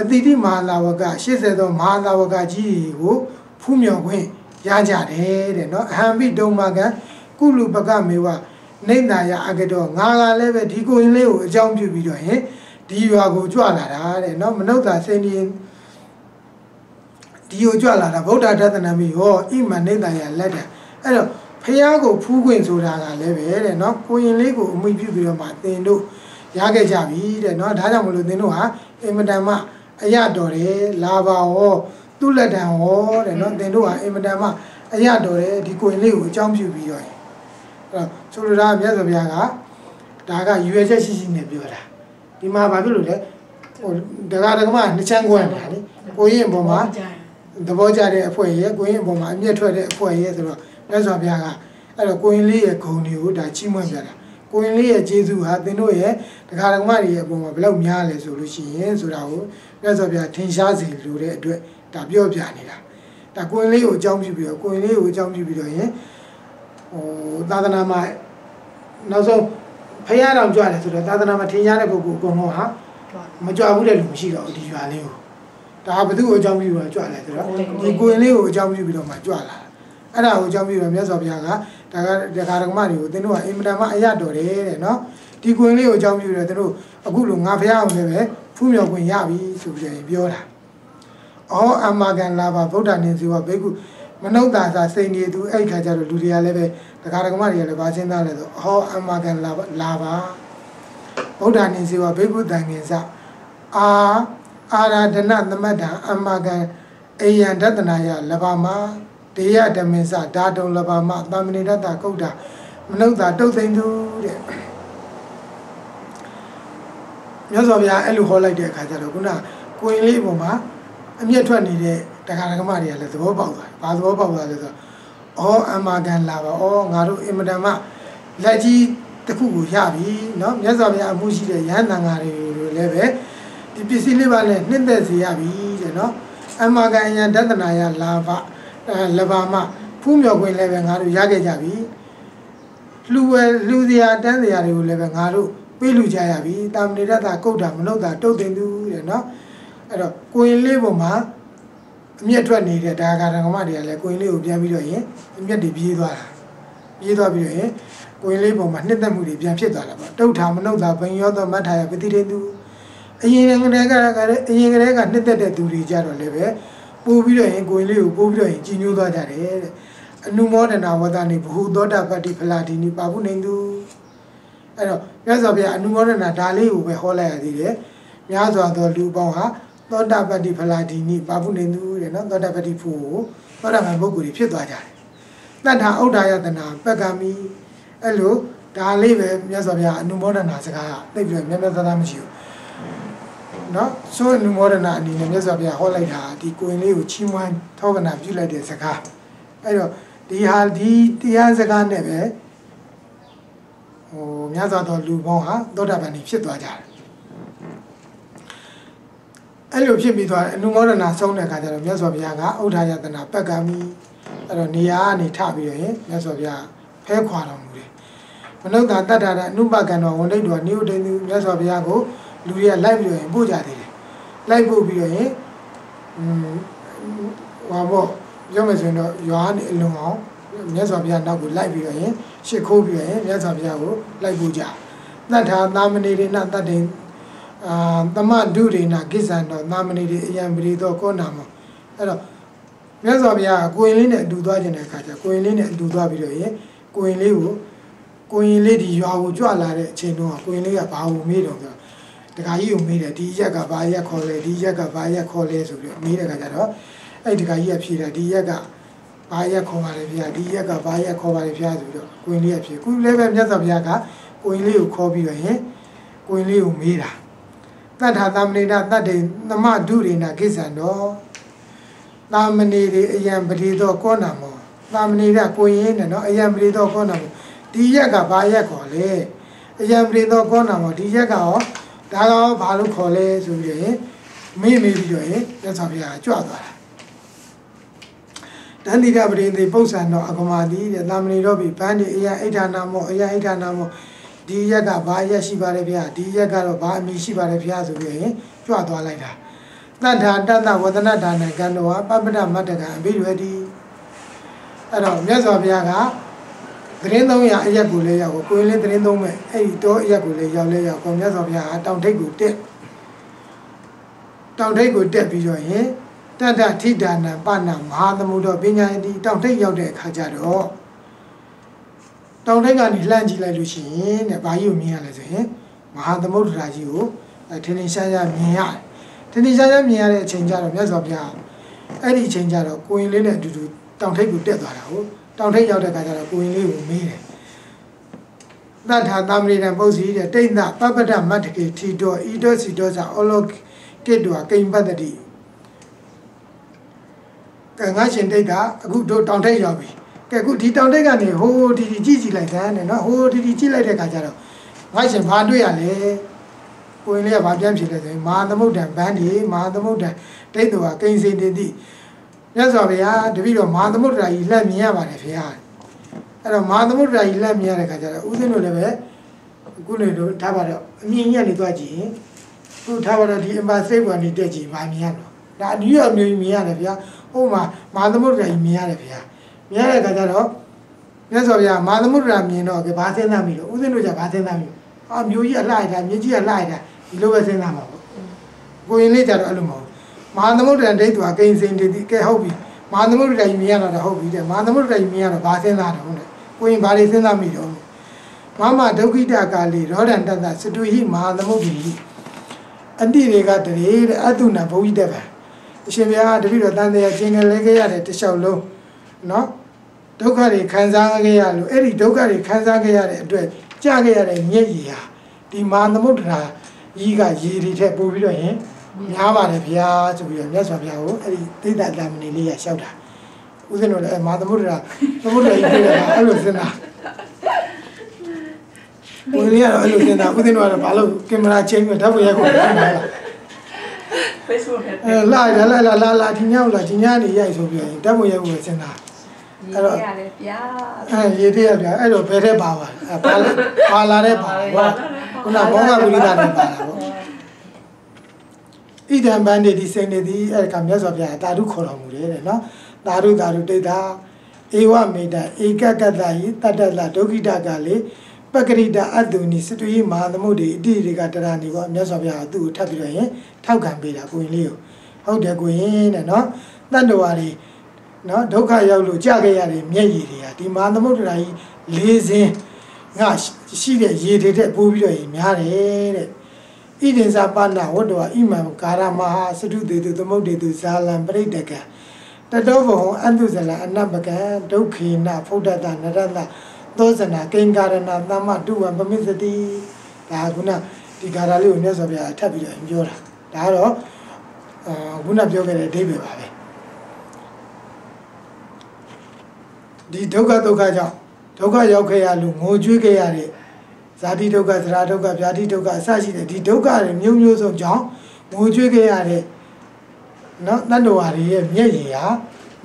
အတိတိမဟာလာဝက80သောမဟာလာဝကကြီးကိုဖူးမြော်ခွင့်ရကြတယ်တဲ့နော်အဟံပိဒုံမကကုလူပကမေဝ နေနာယအကတော်ငါကလည်းပဲဒီကိုရင်လေးကိုအကြောင်းပြုပြီးတော့ဟင်ဒီရွာကိုကြွလာတာတဲ့နော်မနုဿာစိန်ရင်ဒီကိုကြွလာတာဗုဒ္ဓတသနာမိဟောဣမနေနာယလက်တယ်အဲ့တော့ဖះကိုဖူးခွင့်ဆိုတာကလည်းပဲတဲ့နော်ကိုရင်လေးကိုအမိပြုပြီးတော့မှသင်တို့ရခဲ့ကြပြီတဲ့နော်ဒါကြောင့်မလို့သင်တို့ဟာအင်မတန်မှအရတော်တယ်လာပါဟောသူ့လက်တံဟောတဲ့နော်သင်တို့ဟာအင်မတန်မှအရတော်တယ်ဒီကိုရင်လေးကိုအကြောင်းပြုပြီးတော့အဲ့ တော့ဆိုလိုတာမြတ်စွာဘုရားကဒါကရွယ်ချက်ရှိရှိနဲ့ပြောတာဒီမှာဘာဖြစ်လို့လဲဟိုဒကာဒကမနှစ်ချမ်းကွန်းတာလေကိုရင်အပေါ်မှာသဘောကျတဲ့အဖွဲ့ရဲ့ကိုရင်အပေါ်မှာအမျက်ထွက်တဲ့အဖွဲ့ရဲ့ဆိုတော့မြတ်စွာဘုရားကအဲ့တော့ကိုရင်လေးရဲ့ဂုဏ်တွေကိုဒါချီးမွမ်းပြတာကိုရင်လေးရဲ့ကျေးဇူးဟာသင်တို့ရဲ့ဒကာဒကမတွေရဲ့အပေါ်မှာဘယ်လောက်များလဲဆိုလို့ရှိရင်ဆိုတာကိုမြတ်စွာဘုရားထင်ရှားစေလိုတဲ့အတွက်ဒါပြောပြနေတာဒါကိုရင်လေးကိုအကြောင်းပြုပြီးတော့ကိုရင်လေးကိုအကြောင်းပြုပြီးတော့ရင် ဟိုသာသနာမှာနောက်ဆုံးဖရာတော်ကြွတယ်ဆိုတော့သာသနာမှာထင်ရှားတဲ့ပုဂ္ဂိုလ်အကုန်လုံးဟာမကြွဘူးတဲ့လူမရှိတော့ဘူးဒီရွာလေးကိုဒါဘသူ့ကိုအကြောင်းပြုပြီးတော့ကြွတယ်ဆိုတော့ဒီကိုရင်လေးကိုအကြောင်းပြုပြီးတော့မှကြွလာအဲ့ဒါကိုအကြောင်းပြုတော့မြတ်စွာဘုရားကဒါကဒကာဒကမတွေကိုသင်တို့ကအင်မတန်မှအရတော်တယ်တဲ့နော်ဒီကိုရင်လေးကိုအကြောင်းပြုတော့သင်တို့အခုလိုငါဖရာအောင်လည်းပဲဖူးမြော်ခွင့်ရပြီဆိုပြီးတော့ပြောတာအောအမဂန်လာပါဗုဒ္ဓနင်းစီဝဘေကု မနုဿာသာစိန်နေသူအဲ့ခါကျတော့လူတွေကလည်းပဲဒကာဒကမတွေကလည်းဗာစဉ်းစားလဲဆိုအောအမဂန်လာပါလာပါဗုဒ္ဓနင်းစီဝဘေကုတန်ငင်စအာအာရာဒနသမတ္တအမဂန်အေယံဒတနာယလဘာမတေယဓမ္မင်္စဓာတုံလဘာမသမ္မနိဒတ္တကုဋ္ဌမနုဿာတုတ်သိမ့်သူတဲ့မြတ်စွာဘုရားအဲ့လိုဟောလိုက်တဲ့အခါကျတော့ခုနကိုရင်လေးပုံမှာ အမျက်ထွက်နေတဲ့တခါတကမတွေကလည်းသဘောပေါက်သွားတယ်။ဘာသဘောပေါက်သွားလဲဆိုတော့အော်အမကန်လာပါအော်ငါတို့အင်မတန်မှလက်ကြီးတစ်ခုကိုရပြီเนาะမြတ်စွာဘုရားအမှုရှိတဲ့ရဟန္တာငါတွေလည်းပဲဒီပစ္စည်းလေးပါနဲ့နှိမ့်သက်စေရပြီတဲ့เนาะအမကန်ယံဒသနာယလာဘအဲလဘာမဖူးမြော်ခွင့်လည်းပဲငါတို့ရခဲ့ကြပြီလှူဝဲလှူစရာတန်းစရာတွေကိုလည်းပဲငါတို့ပေးလူကြရပြီတာမဏိရတ္တကုဋ္ဌမနုဿာတုတ်တင်သူတဲ့เนาะ အဲ့တော့ကိုရင်လေးပုံမှာအမျက်ထွက်နေတဲ့ဒါကာရကမတွေကလည်းကိုရင်လေးကိုပြန်ပြီးတော့ရင်အမျက်တွေပြေးသွားတာပြေးသွားပြီးတော့ရင်ကိုရင်လေးပုံမှာနှစ်သက်မှုတွေပြန်ဖြစ်သွားတာပေါ့တုတ်ထာမနုဿာဘင်ရောသောမတ်ထာယပတိတေသူအရင်ကတည်းကအရင်ကတည်းကနှစ်သက်တဲ့သူတွေကြတော့လည်းပဲပို့ပြီးတော့ရင်ကိုရင်လေးကိုပို့ပြီးတော့ရင်ကြီးညိုးသွားကြတယ်တဲ့အနုမောဒနာဝဒနိဘဟုသောတာပတ္တိဖလာဒီနိပါပုနေသူအဲ့တော့မြတ်စွာဘုရားအနုမောဒနာဒါလေးကိုပဲဟောလိုက်ရသေးတယ်များစွာသောလူပေါင်းဟာ သောတာပတ္တိဖလာဒီနိပါပုနေသူတဲ့နော်သောတာပတ္တိဖို့ကိုသောတာပန်ပုဂ္ဂိုလ်တွေဖြစ်သွားကြတယ်တတ္ထာဥဒ္ဒါယတနာပက္ကမိအဲ့လိုဒါလေးပဲမြတ်စွာဘုရားအနုမောဒနာစကားသိပြီးတော့မြတ်မြတ်သားသားမရှိဘူးနော်ဆိုအနုမောဒနာအနေနဲ့မြတ်စွာဘုရားဟောလိုက်တာဒီကိုရင်လေးကိုချီးမွမ်းထောကနာပြုလိုက်တဲ့စကားအဲ့တော့ဒီဟာဒီတရားစကားနဲ့ပဲဟိုမြတ်စွာသောလူပေါင်းဟာသောတာပန်ဖြစ်သွားကြတယ် အဲ့လိုဖြစ်ပြီးသွားတယ်အနုမောဒနာဆုံးတဲ့အခါကျတော့မြတ်စွာဘုရားကဥဒ္ဒါယတနာပက္ကမိအဲ့တော့နေရာကနေထပြီးတော့ရင်မြတ်စွာဘုရားဖဲခွာတော်မူတယ်မနုဿာတတ္တာအနုပကံတော်ဝန်ဒိတ်တော်နိယုတိန်သူမြတ်စွာဘုရားကိုလူတွေကလိုက်ပြီးတော့ရင်ပို့ကြသေးတယ်လိုက်ပို့ပြီးတော့ရင်อืมဟောပေါ့ပြောမယ်ဆိုရင်တော့ရွာနေအလုံးအောင်မြတ်စွာဘုရားနောက်ကိုလိုက်ပြီးတော့ရင်ရှ िख ိုးပြီးတော့ရင်မြတ်စွာဘုရားကိုလိုက်ပို့ကြတတ္ထာသာမဏေရိနတတ္တိ အာသမဒုရိနာကိစ္ဆံတော်သာမဏေရိအယံပရိသောကောနာမောအဲ့တော့မြတ်စွာဘုရားကိုရင်လေးနဲ့အတူသွားခြင်းတဲ့အခါကျကိုရင်လေးနဲ့အတူသွားပြီးတော့ရင်ကိုရင်လေးကိုကိုရင်လေးဒီရွာကိုကြွလာတဲ့အချိန်တုန်းကကိုရင်လေးကဘာကိုမေးတော့ဆိုတခါကြီးကိုမေးတယ်ဒီရက်ကဘာရက်ခေါ်လဲဒီရက်ကဘာရက်ခေါ်လဲဆိုပြီးမေးတဲ့အခါကျတော့အဲ့ဒီတခါကြီးကဖြေတယ်ဒီရက်ကဘာရက်ခေါ်ပါလဲဗျာဒီရက်ကဘာရက်ခေါ်ပါလဲဗျာဆိုပြီးတော့ကိုရင်လေးကဖြေခုလည်းပဲမြတ်စွာဘုရားကကိုရင်လေးကိုခေါ်ပြီးတော့ရင်ကိုရင်လေးကိုမေးတာ တတ္ထာသမဏိတာတတ္တေသမဒုရိနာကိစ္ဆံတော်သာမဏေတွေအယံပတိသောကောနာမောသာမဏေကကိုရင်နဲ့နော်အယံပတိသောကောနာမောဒီရက်ကဘာရက်ခေါ်လဲအယံပတိသောကောနာမောဒီရက်ကရောဒါကောဘာလို့ခေါ်လဲဆိုပြီးရင်မေးမေးပြီးတော့ရင်မြတ်စွာဘုရားကြွသွားတာတန်တိကပရိသေပု္ပ္ပံတော်အကမာတိတဲ့သာမဏေတော်ပြီဗန္ဒီအယံအိဋ္ဌာနာမောအယံအိဋ္ဌာနာမော ဒီရက်ကဘာရက်ရှိပါလဲဗျာဒီရက်ကတော့ဘာအမည်ရှိပါလဲဗျာဆိုပြီးရင်ကြွသွားလိုက်တာတတ္ထာတတ္တဝဒနာဒါနကံတော်ဟာပပ္ပဒမတ္တကံအဘိဓဝတိအဲ့တော့မြတ်စွာဘုရားကသတင်းသုံးရအရက်ကိုလည်းရောက်ကိုယ်လည်းသတင်းသုံးမဲ့အဲ့ဒီတော့အရက်ကိုလည်းရောက်လဲရောက်ကိုမြတ်စွာဘုရားကတောင်ထိပ်ကိုတက်တောင်ထိပ်ကိုတက်ပြီးတော့ရင်တတ္တထိဒါနပဏမဟာသမုဒ္ဒောပညာတိတောင်ထိပ်ရောက်တဲ့အခါကျတော့ တောင်ထိပ်ကနေလှမ်းကြည့်လိုက်လို့ရှိရင်တဲ့ဘာကြီးကိုမြင်ရလဲဆိုရင်မဟာသမုဒ္ဒရာကြီးကိုထင်းထင်းရှားရှားမြင်ရတယ်ထင်းထင်းရှားရှားမြင်ရတဲ့အချိန်ကျတော့မြတ်စွာဘုရားအဲ့ဒီအချိန်ကျတော့ကိုရင်လေးနဲ့အတူတူတောင်ထိပ်ကိုတက်သွားတာဟုတ်တောင်ထိပ်ရောက်တဲ့အခါကျတော့ကိုရင်လေးကိုမေးတယ်သတ္ထာသမရိတံပု္ပ္စီတဲ့တိဋ္ဌပပ္ပဒမတ္တကေထီတောဤတောစီတောသာအောလောကိတ္တဝကိမ္ပတ္တိကံငါရှင်တိဋ္ဌအခုတို့တောင်ထိပ်ရောက်ပြီ ကဲအခုဒီတောင်ထိပ်ကနေဟိုးဒီဒီကြည့်ကြည့်လိုက်စမ်းတယ်နော်ဟိုးဒီဒီကြည့်လိုက်တဲ့ခါကျတော့ငါရှင်ဘာတွေ့ရလဲကိုရင်လေးကဘာပြန်ဖြစ်လဲဆိုရင်မဟာသမုဒ္ဒံဗန္ဒီမဟာသမုဒ္ဒံတိဋ္ဌဝကိဉ္စေတိတိမြတ်စွာဘုရားတပည့်တော်မဟာသမုဒ္ဒရာကြီးလက်မြင်ရပါတယ်ဖေဟာအဲ့တော့မဟာသမုဒ္ဒရာကြီးလက်မြင်ရတဲ့ခါကျတော့ဦးဇင်းတို့လည်းပဲအခုနေတို့ထားပါတော့အမြင်ကြီးကနေသွားကြည့်ရင်ခုထားပါတော့ဒီအမစိတ်ဝင်နေတက်ကြည့်မမြင်ရတော့ဒါအနည်းအမျိုးကြီးမြင်ရတယ်ဗျာဟိုမှာမဟာသမုဒ္ဒရာကြီးမြင်ရတယ်ဗျာ မြင်ရတဲ့ခါကျတော့မြတ်စွာဘုရားမဟာသမုဒ္ဒရာမြင်တော့ကဘာစဉ်းစားမိလို့ဦးဇင်းတို့ကဘာစဉ်းစားမိအာမျိုးကြီးအလှိုက်တာမြေကြီးအလှိုက်တာဒီလိုပဲစဉ်းစားမှာပေါ့ကိုရင်လေးကြတော့အဲ့လိုမဟုတ်မဟာသမုဒ္ဒရာဒိဋ္ဌဝကိဉ္စိန်တိကဲဟုတ်ပြီမဟာသမုဒ္ဒရာကြီးမြင်ရတော့ဟုတ်ပြီတဲ့မဟာသမုဒ္ဒရာကြီးမြင်ရတော့ဘာစဉ်းစားတော့တဲ့ကိုရင်ဘာတွေစဉ်းစားမိတော့မမဒုက္ခိတကာလီရောဒန်တတစတုဟိမဟာသမုဒ္ဒိအတိတွေကတရေတဲ့အတုနာဘုံကြီးတဲ့ပဲအရှင်ဘုရားတပည့်တော်တန်တရားကျင်ငယ်လဲခဲ့ရတယ်တလျှောက်လုံး နော်ဒုက္ခတွေခံစားခဲ့ရလို့အဲ့ဒီဒုက္ခတွေခံစားခဲ့ရတဲ့အတွက်ကြာခဲ့ရတဲ့မျက်ရည်ဟာဒီမဟာသမုဒ္ဒရာကြီးကရေတွေထက်ပိုပြီးတော့ရင်များပါတယ်ဗျာဆိုပြီးတော့မြတ်စွာဘုရားကိုအဲ့ဒီသိဒ္ဓတမဏီလေးရလျှောက်တာဦးဇင်းတို့လည်းမဟာသမုဒ္ဒရာသမုဒ္ဒရာကြီးတွေ့တာအဲ့လိုစဉ်းစားဦးဇင်းကတော့အဲ့လိုစဉ်းစားဦးဇင်းတို့ကတော့ဘာလို့ကင်မရာချိန်ပြီးဓာတ်ပုံရိုက်ကိုပြန်လာလား Facebook နဲ့အဲလာလာလာလာလာလာဒီညောက်လာဒီညနေရိုက်ဆိုပြီးရင်ဓာတ်ပုံရိုက်ကိုစဉ်းစား အဲ့တော့ရတယ်ဗျာအဲရေးတရပြအဲ့တော့ဘယ်ထဲပါပါအဲပါလာပါလာတဲ့ပါဟောခုနဘောဂဝိရိဒနဲ့ပါလာပေါ့ဣဒံဗန္တိဒီစိန်နေသည်အဲ့ကမြတ်စွာဘုရားတာဓုခေါ်တော်မူတယ်တဲ့နော်တာဓုတာဓုတိတ်တာဧဝမေတ္တဧကကတ္တယိတတ္တလဒုက္ခိတကလေပကရိတအတုနိစတုယိမဟာသမုဒ္ဒေအတိတွေကတရဏီပေါ့မြတ်စွာဘုရားကသူ့ကိုထပ်ပြီးတော့ရင်ထောက်ခံပေးတာကိုရင်လေးကိုဟုတ်တယ်ကိုရင်တဲ့နော်တန်တော်ရီ နော်ဒုက္ခရောက်လို့ကြာခဲ့ရတဲ့မျက်ရည်တွေကဒီမဟာသမုဒ္ဒရာကြီးလေးစင်းငါရှိတဲ့ရေတွေတဲ့ပိုးပြီးတော့ရင်များတယ်တဲ့ဣဒိဉ္စာပါဏဝတ္တဝဣမံကာရမဟာစတုတေတုသမုဒ္ဒေတုဇာလံပရိတကံတတောဘဟုအန္တုဇလအနပကံဒုက္ခေနဖုဒ္ဒတနရတသောဇနာကိင်္ကာရဏသမ္မတုဝံပမိစတိဒါကခုနဒီကာရလေးကိုမြတ်စွာဘုရားထပ်ပြီးတော့ပြောတာဒါကတော့အာခုနပြောခဲ့တဲ့အဓိပ္ပာယ်ပါပဲ ဒီဒုက္ခဒုက္ခကြောင့်ဒုက္ခရောက်ခဲ့ရလို့ငိုကြွေးခဲ့ရတဲ့ဇာတိဒုက္ခသရဒုက္ခဗျာတိဒုက္ခအစရှိတဲ့ဒီဒုက္ခတွေမျိုးမျိုးစုံကြောင့်ငိုကြွေးခဲ့ရတဲ့နော်တတ္တဝါတွေရဲ့မျက်ရည်ဟာ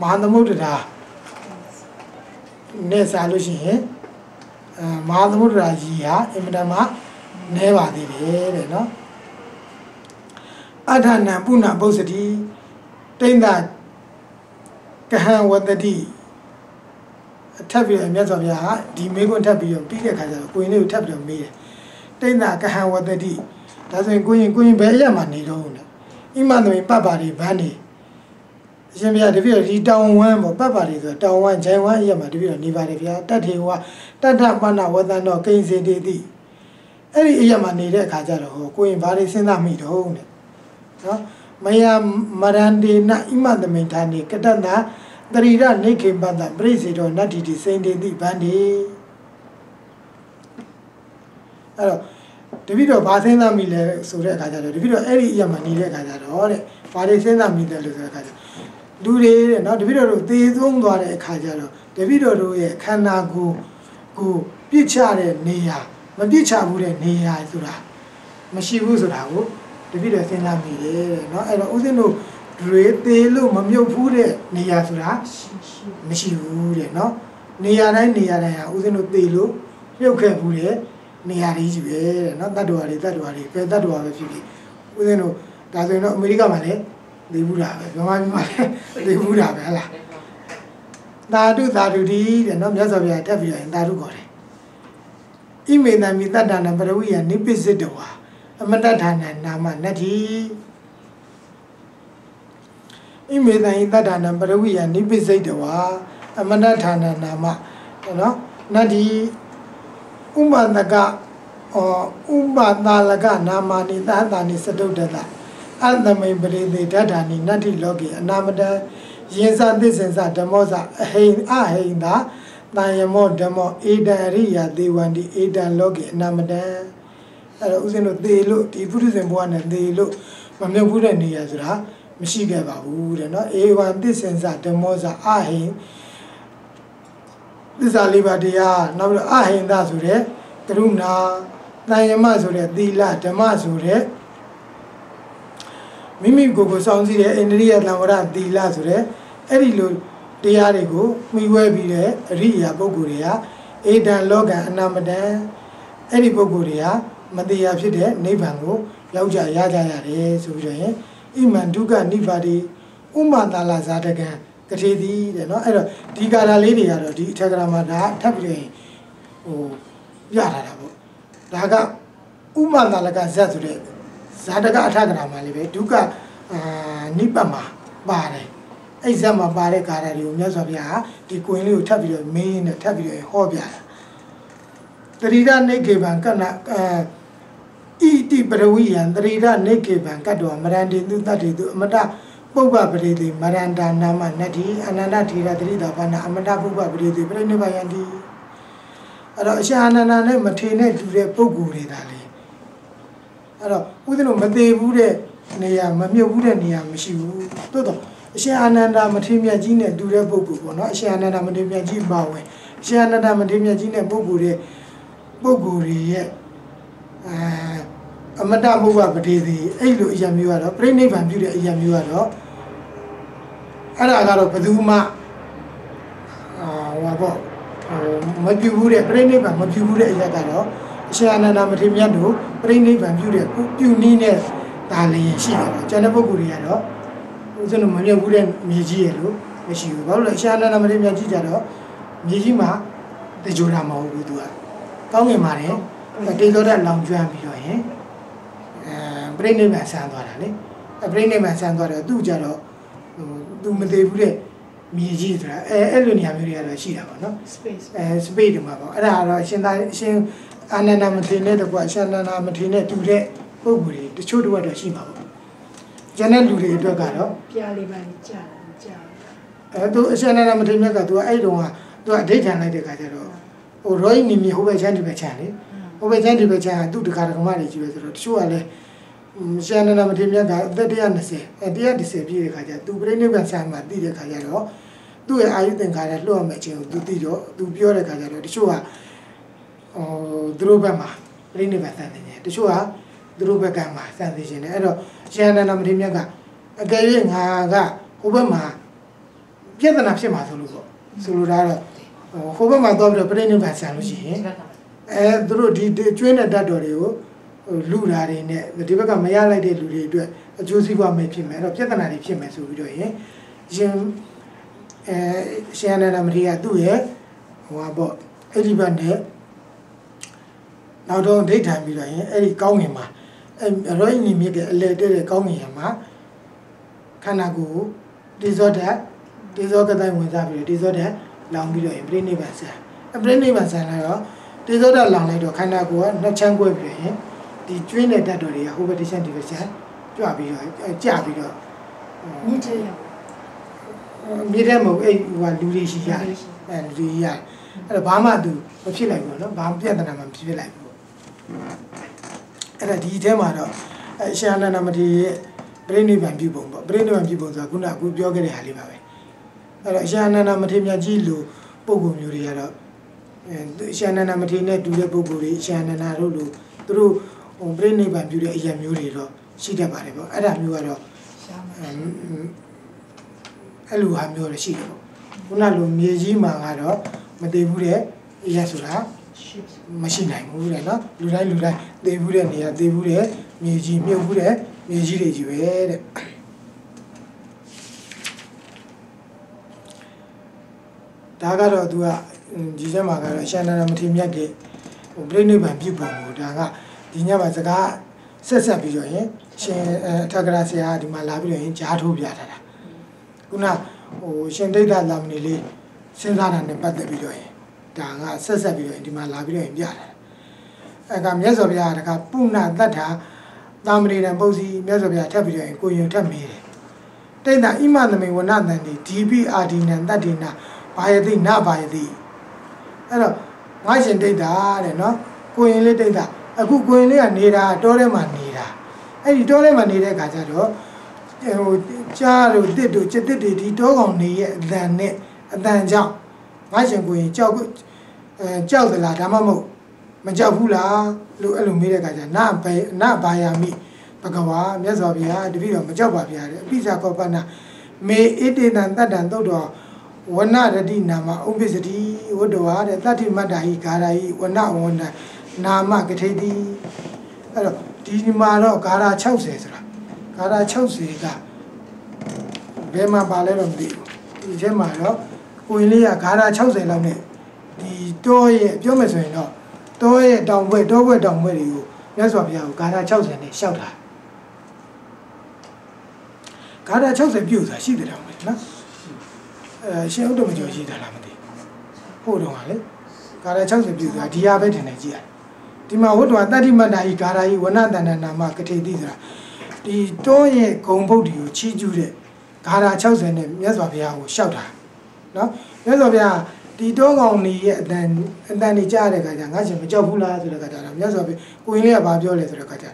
မဟာသမုဒ္ဒရာနဲ့စားလို့ရှိရင်အဲမဟာသမုဒ္ဒရာကြီးဟာအင်မတန်မှနဲပါသေးတယ်တဲ့နော်အထာဏံပုဏ္ဏပု္ပ္ပတိတိမ့်တာကဟံဝတ္တိ ထပ်ပြီးတော့မြတ်စွာဘုရားကဒီမေကွန်းထပ်ပြီးတော့ပြီးတဲ့ခါကျတော့ကိုရင်လေးကိုထပ်ပြီးတော့မေးတယ်တိမ့်တာကဟံဝတ္တိဒါဆိုရင်ကိုရင်ကိုရင်ဘယ်အရက်မှာနေတော့လဲအိမသမီပပ္ပါတွေဗန်းနေအရှင်ဘုရားတပည့်တော်ဒီတောင်ဝမ်းပေါ့ပပ္ပါတွေဆိုတောင်ဝမ်းဂျိုင်ဝမ်းအရက်မှာတပည့်တော်နေပါတယ်ဗျာတတ္ထေဝတတ္ထပဏဝတ္တန်တော်ကိဉ္စေတိတိအဲ့ဒီအရက်မှာနေတဲ့အခါကျတော့ဟောကိုရင်ဘာတွေစဉ်းစားမိတော့တဲ့နော်မယမရန္ဒေနဣမသမိဌာနေကတ္တနာ တရိရနေခေပတ္တပရိစေတောနတ္တိတိစိန်တေတိဗန္ဒီအဲ့တော့တပိတော့ဘာစဉ်းစားမိလဲဆိုတဲ့အခါကျတော့တပိတော့အဲ့ဒီအရာမှာနေတဲ့အခါကျတော့တဲ့ဘာတွေစဉ်းစားမိတယ်လို့ဆိုတဲ့အခါကျလူတွေတဲ့နော်တပိတော့တို့သေဆုံးသွားတဲ့အခါကျတော့တပိတော့တို့ရဲ့ခန္ဓာကိုယ်ကိုပြစ်ချတဲ့နေရာမပြစ်ချဘူးတဲ့နေရာဆိုတာမရှိဘူးဆိုတာကိုတပိတော့စဉ်းစားမိတယ်တဲ့နော်အဲ့တော့ဦးဇင်းတို့ တွေသေးလို့မမြုပ်ဘူးတဲ့နေရာဆိုတာမရှိဘူးတဲ့နော်နေရာတိုင်းနေရာတိုင်းဟာဦးဇင်းတို့သေလို့မြုပ်ခဲ့ဘူးတဲ့နေရာကြီးကြီးပဲတဲ့နော်တတ္တဝါတွေတတ္တဝါတွေပဲတတ္တဝါပဲဖြစ်ဖြစ်ဦးဇင်းတို့ဒါဆိုရင်တော့အမေရိကမှာလည်းသိဘူးတာပဲမြန်မာပြည်မှာလည်းသိဘူးတာပဲဟလားသာဓုသာဓုတိတဲ့နော်မြတ်စွာဘုရားတက်ပြီးတော့သာဓုခေါ်တယ်ဣမေနမိတတ္တနာပရဝိယနိပိစိတဝါအမတ္တဌာနနာမနတ္တိ ဣမေတံဤတတ္တနာပရဝိယနိပိစိတဝါအမတ္တဌာနနာမနော်နတ္တိဥပဒကဩဥပတာလကနာမာနိသဟတာနိစတုတ္တတအတ္တမိန်ပရိသေဓာတာနိနတ္တိလောကေအနာမတံယေဇသစ္စေဇဓမ္မောဇအဟိန်အဟိန်သာတန်ယမောဓမ္မောအေတံအရိယာသေဝန္တိအေတံလောကေအနာမတံအဲ့တော့ဦးဇင်းတို့သေလို့ဒီပုရိသင်ဘဝနဲ့သေလို့မမြုပ်ဘူးတဲ့နေရာဆိုတာ မရှိခဲ့ပါဘူးတဲ့နော်အေဝံသစ္ဆင်္စဓမ္မောဇာအဟိသစ္စာလေးပါးတရားနောက်ပြီးတော့အဟိန္ဒဆိုတဲ့ကရုဏာတန်ယမဆိုတဲ့သီလဓမ္မဆိုတဲ့မိမိကိုယ်ကိုစောင့်စည်းတဲ့အိန္ဒိယသံဝရသီလဆိုတဲ့အဲ့ဒီလိုတရားတွေကိုမှီဝဲပြီးတဲ့အရိယာပုဂ္ဂိုလ်တွေကအေတံလောကံအနာမတံအဲ့ဒီပုဂ္ဂိုလ်တွေကမတရားဖြစ်တဲ့နိဗ္ဗာန်ကိုရောက်ကြရကြရတယ်ဆိုပြီးတော့ရင် ဣမန္ဒုကနိဗ္ဗာတိဥမတာလာဇာတကံကတိသီတဲ့နော်အဲ့တော့ဒီကာလာလေးတွေကတော့ဒီအထက်ကရာမှာဒါထပ်ပြီးရင်ဟိုပြလာတာပေါ့ဒါကဥမတာလကဇတ်ဆိုတဲ့ဇာတကအထက်ကရာမှာလေးပဲဒုက္ခအာနိပတ်မှာပါတယ်အဲ့ဇတ်မှာပါတဲ့ကာလာတွေကိုမြတ်စွာဘုရားဒီကွင်းလေးကိုထပ်ပြီးတော့မင်းနဲ့ထပ်ပြီးတော့ဟောပြတာတတိရနိခေဘံကဏ္ဍအာ ဣတိပရဝိယံတရိဒနေကေဗံကတ္တောမရန္တိသူတတ္တိသူအမတပုပ္ပပရိတိမရန္တာနာမနတ္တိအနန္တထေရတရိတာဘာနာအမတပုပ္ပပရိတိပြိနိဗ္ဗာယန္တိအဲ့တော့အရှာအနန္ဒာနဲ့မထေနဲ့တူတဲ့ပုဂ္ဂိုလ်တွေဒါလေအဲ့တော့ဦးဇင်းတို့မသေးဘူးတဲ့နေရာမမြုပ်ဘူးတဲ့နေရာမရှိဘူးသို့တော့အရှင်အာနန္ဒာမထေမြတ်ကြီးနဲ့တူတဲ့ပုဂ္ဂိုလ်ပေါ့နော်အရှင်အာနန္ဒာမထေမြတ်ကြီးပါဝင်အရှင်အာနန္ဒာမထေမြတ်ကြီးနဲ့ပုဂ္ဂိုလ်ရဲ့ပုဂ္ဂိုလ်တွေရဲ့ အာအမတဘုရားပတိတိအဲ့လိုအရာမျိုးကတော့ပြိဋိဘံပြုတဲ့အရာမျိုးကတော့အဲ့ဒါကတော့ဘယ်သူမှအာဟောပေါ့ဟိုမပြုဘူးတဲ့ပြိဋိဘံမပြုဘူးတဲ့အရာကတော့အရှင်အာနန္ဒာမထေမြတ်တို့ပြိဋိဘံပြုတဲ့ပြုနည်းနဲ့ဒါလည်းရှိတယ်ပေါ့ကျန်တဲ့ပုဂ္ဂိုလ်တွေကတော့ဦးဇင်းတို့မမြုပ်ဘူးတဲ့မြေကြီးရဲ့လို့မရှိဘူးဘာလို့လဲအရှာနန္ဒမရေမြတ်ကြီးကြတော့မြေကြီးမှာတကြိုတာမဟုတ်ဘူးသူကကောင်းငင်ပါတယ် တေသောတဲ့လောင်ကျွမ်းပြီးတော့ရင်အဲပြိဋိနိဗ္ဗာန်ဆန်းသွားတာလေအပြိဋိနိဗ္ဗာန်ဆန်းသွားတော့သူ့ကြတော့ဟိုသူမသေးဘူးတဲ့မြေကြီးဆိုတာအဲအဲ့လိုနေရာမျိုးတွေကတော့ရှိတာပေါ့နော် space အဲ space တွေမှာပေါ့အဲ့ဒါကတော့အရှင်သာအရှင်အာနန္ဒမထေရနဲ့တကွာအရှင်အာနန္ဒမထေရနဲ့တူတဲ့ပုံစံတွေတချို့တော့တော့ရှိမှာပေါ့ကျန်တဲ့လူတွေအတွက်ကတော့ပြားလေးပါကြာကြာအဲသူအရှင်နန္ဒမထေရမြတ်ကသူကအဲ့တုန်းကသူကအဓိဋ္ဌာန်လိုက်တဲ့ခါကျတော့ဟိုရောဤမိမိဟိုဘက်ချမ်းဒီဘက်ချမ်းလေ ဟိုဘက်ချမ်းဒီဘက်ချမ်းကသူ့တကာတကမတွေကြီးပဲဆိုတော့တချို့ကလည်းအရှင်နန္ဒမထေရမြတ်ကအသက်120အဲ130ပြည့်တဲ့ခါကျသူပြိဋိဘံဆံမှာတည်တဲ့ခါကျတော့သူ့ရဲ့အာယုသင်္ခါရလွှတ်ရမယ့်အချိန်ကိုသူသိတော့သူပြောတဲ့ခါကျတော့တချို့ကဟိုသူတို့ဘက်မှာပြိဋိဘံဆံနေတယ်တချို့ကသူတို့ဘက်ကမှာဆံနေခြင်းတယ်အဲ့တော့ရှင်နန္ဒမထေရမြတ်ကအကယ်၍ငါကဟိုဘက်မှာပြဿနာဖြစ်မှာဆိုလို့ပေါ့ဆိုလိုတာကတော့ဟိုဘက်မှာတော့ပြီးတော့ပြိဋိနိဗ္ဗာန်ဆံလို့ရှိရင် အဲသူတို့ဒီကျွင်းတဲ့တတ်တော်တွေကိုဟိုလူတာတွေနဲ့ဒီဘက်ကမရလိုက်တဲ့လူတွေအတွက်အကျိုးစီးပွားမယ်ဖြစ်မယ်အဲ့တော့ပြဿနာတွေဖြစ်မယ်ဆိုပြီးတော့ရင်ရှင်အဲရှင်အနန္ဒမထေရသူ့ရဲ့ဟိုဟာပေါ့အဲ့ဒီဘက်နဲ့နောက်တော့ဒိဋ္ဌံပြီးတော့ရင်အဲ့ဒီကောင်းငင်မှာအဲ့ရောင်းညီမြစ်တဲ့အလဲတဲ့တဲ့ကောင်းငင်ရမှာခန္ဓာကိုယ်တိဇောဓာတ်တေဇောကတိုင်းဝင်စားပြီးတော့တေဇောတက်လောင်ပြီးတော့ပြိဋိဘံဆံအပြိဋိဘံဆံလိုက်တော့ တေဇောတက်လောင်လိုက်တော့ခန္ဓာကိုယ်ကနှစ်ချမ်းကွဲပြီးရင်ဒီကျွင်းတဲ့ဓာတ်တော်တွေကဟိုဘက်တစ်ချက်ဒီဘက်ချက်ကြွပြီးတော့ကြပြီးတော့မြင့်တဲ့ရောက်မြေထဲမဟုတ်အဲ့ဟိုကလူတွေရှိရတယ်အဲလူတွေရအဲ့တော့ဘာမှသူမဖြစ်လိုက်ဘူးနော်ဘာမှပြဿနာမှမဖြစ်လိုက်ဘူးအဲ့ဒါဒီထဲမှာတော့အရှင်အနန္ဒမတိရဲ့ပြိဋိဘံပြုပုံပေါ့ပြိဋိဘံပြုပုံဆိုတာခုနကအခုပြောခဲ့တဲ့ဟာလေးပါပဲအဲ့တော့အရှင်အနန္ဒမထေရမြတ်ကြီးလိုပုံပုံမျိုးတွေကတော့အဲအ ရှင်အနန္ဒမထေရနဲ့တူတဲ့ပုံပုံတွေအရှင်အနန္ဒတို့လိုသူတို့ဟိုပြိဋိဘံပြုတဲ့အရာမျိုးတွေတော့ရှိတတ်ပါတယ်ပေါ့အဲ့ဒါမျိုးကတော့ရှားမှာအမ်အဲ့လိုဟာမျိုးတော့ရှိတယ်ပေါ့ခုနလိုမြေကြီးမှာကတော့မသေးဘူးတဲ့အရာဆိုတာ ship မရှိနိုင်ဘူးတဲ့နော်လူတိုင်းလူတိုင်းသေဘူးတဲ့နေရာသေဘူးတဲ့မြေကြီးမြုပ်ဘူးတဲ့မြေကြီးတွေကြီးပဲတဲ့ဒါကတော့သူက ဒီချက်မှာကတော့ရှန္ဒနာမထေမြတ်ကဟိုပြိဋိဘံပြုပုံကိုဒါကဒီညမှာစကားဆက်ဆက်ပြီးတော့ရင်ရှင်အထက်ကရာဆရာဒီမှာလာပြီးတော့ရင်ကြားထိုးပြထားတာခုနဟိုရှင်ဒိဋ္ဌလာမဏီလေးစဉ်းစားတာနဲ့ပတ်သက်ပြီးတော့ရင်ဒါကဆက်ဆက်ပြီးတော့ရင်ဒီမှာလာပြီးတော့ရင်ပြထားတာအဲကမြတ်စွာဘုရားကပုဏ္ဏတတ္ထာသာမဏေတံပု္ပ္စီမြတ်စွာဘုရားထပ်ပြီးတော့ရင်ကိုရင်ထပ်မေးတယ်တိဋ္ဌဣမသမေဝနတန်တိဒီပိအာဒီနံတတ္တိနာဘာယတိနဘာယတိ အဲ့တော့ငါရှင်တိတ်တာတဲ့နော်ကိုရင်လေးတိတ်တာအခုကိုရင်လေးကနေတာတောထဲမှာနေတာအဲ့ဒီတောထဲမှာနေတဲ့ခါကျတော့ဟိုကြားတို့တစ်တို့จิตတစ်တွေဒီတောကောင်နေရဲ့အတန်နဲ့အတန်ကြောင့်ငါရှင်ကိုရင်ကြောက်အဲကြောက်သလားဒါမှမဟုတ်မကြောက်ဘူးလားလို့အဲ့လိုမေးတဲ့ခါကျနာဘယ်နာဘာယာမိဘဂဝါမြတ်စွာဘုရားတပည့်တော်မကြောက်ပါဗျာတဲ့အပိစ္ဆာကောပနာမေဣတိတံတတ္တံသုတ်တော် ဝနရတိနာမဥပ္ပစ္စတိဝတ္တဝါတဲ့တတ္တိမတ္တာဟိဂါရာဟိဝနဝန္တနာမကထိတိအဲ့တော့ဒီမှာတော့ဂါရာ60ဆိုတာဂါရာ60ကဘယ်မှာပါလဲတော့မသိဘူးဒီထဲမှာတော့ကိုရင်လေးကဂါရာ60လောက်နဲ့ဒီတောရဲ့ပြောမယ်ဆိုရင်တော့တောရဲ့တောင်ဘက်တောဘက်တောင်ဘက်တွေကိုမြတ်စွာဘုရားကိုဂါရာ60နဲ့ရှောက်တာဂါရာ60ပြုတ်ဆိုတာရှိတယ်တော့မယ်နော် အဲရှင်ဥဒ္ဓမကျော်ရှိတာလားမသိဘူးဟုတ်တော့ဟာလေဂါရာ60ပြုတ်ဆိုတာဒီဟာပဲထင်တယ်ကြည့်ရတယ်ဒီမှာဝတ္တဝတ္တိမတ္တာဤဂါရာဤဝနတန္တနာမကထိတိဆိုတာဒီတောရဲ့ဂုံဘုတ်တွေကိုချီးကျူးတဲ့ဂါရာ60နဲ့မြတ်စွာဘုရားကိုရှောက်တာနော်မြတ်စွာဘုရားဒီတောကောင်နေရဲ့အတန်အတန်နေကြားတဲ့ခါကျငါရှင်မကြောက်ဘူးလားဆိုတဲ့ခါကျတော့မြတ်စွာဘုရားကိုရင်လေးကဘာပြောလဲဆိုတဲ့ခါကျ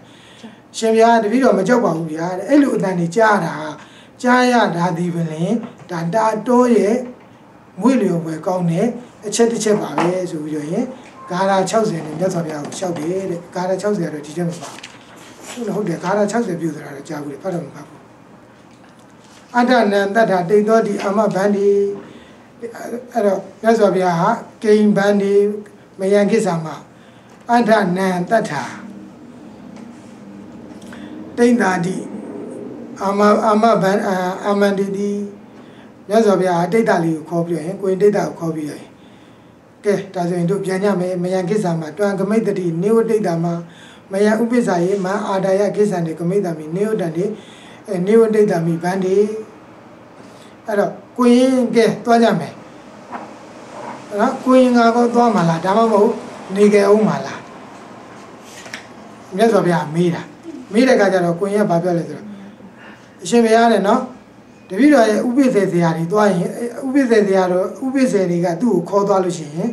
ရှင်ဘုရားတပည့်တော်မကြောက်ပါဘူးဗျာတဲ့အဲ့လိုအတန်နေကြားတာ ကြားရတာဒီပင်ဒါတာတောရဲ့မွေလျော်ပွဲကောင်းတဲ့အချက်တစ်ချက်ပါပဲဆိုပြီးတော့ရင်ဂါရာ60နဲ့မြတ်စွာဘုရားကိုရှောက်တယ်တဲ့ဂါရာ60ကတော့ဒီချက်မပါဘူးဟုတ်တယ်ဂါရာ60ပြုဆိုတာတော့ကြားဘူးလေဖတ်တော့မဖတ်ဘူးအတ္တနံတတ္ထာတိတ်တော်ဒီအမဗန္ဒီအဲ့တော့မြတ်စွာဘုရားဟာကိန်ဗန္ဒီမယံကိစ္စမှာအတ္တနံတတ္ထာတိတ်တာဒီ အာမအာမဗန်အာမန္တိတိမြတ်စွာဘုရားတိတ်တာလေးကိုခေါ်ပြီးရင်ကိုရင်တိတ်တာကိုခေါ်ပြီးရင်ကဲဒါဆိုရင်တို့ပြန်ကြမယ်မယံကိစ္စမှာတွံကမိတ်တတိနေဝတိတ်တာမှာမယံဥပ္ပစ္စာယေမအာဒါယကိစ္စနေကမိတ်တာမီနေဝတန်ဒီအဲနေဝတိတ်တာမီဗန္ဒီအဲ့တော့ကိုရင်ကဲသွားကြမယ်နော်ကိုရင်ငါကောသွားမှာလားဒါမှမဟုတ်နေကြအောင်မှာလားမြတ်စွာဘုရားမေးတာမေးတဲ့အခါကျတော့ကိုရင်ကဘာပြောလဲဆိုတော့ အရှင်ဘုရားနဲ့နော်တပည့်တော်ရဲ့ဥပိ္ပစေဆရာတွေသွားရင်ဥပိ္ပစေဆရာတော်ဥပိ္ပစေတွေကသူ့ကိုခေါ်သွားလို့ရှိရင်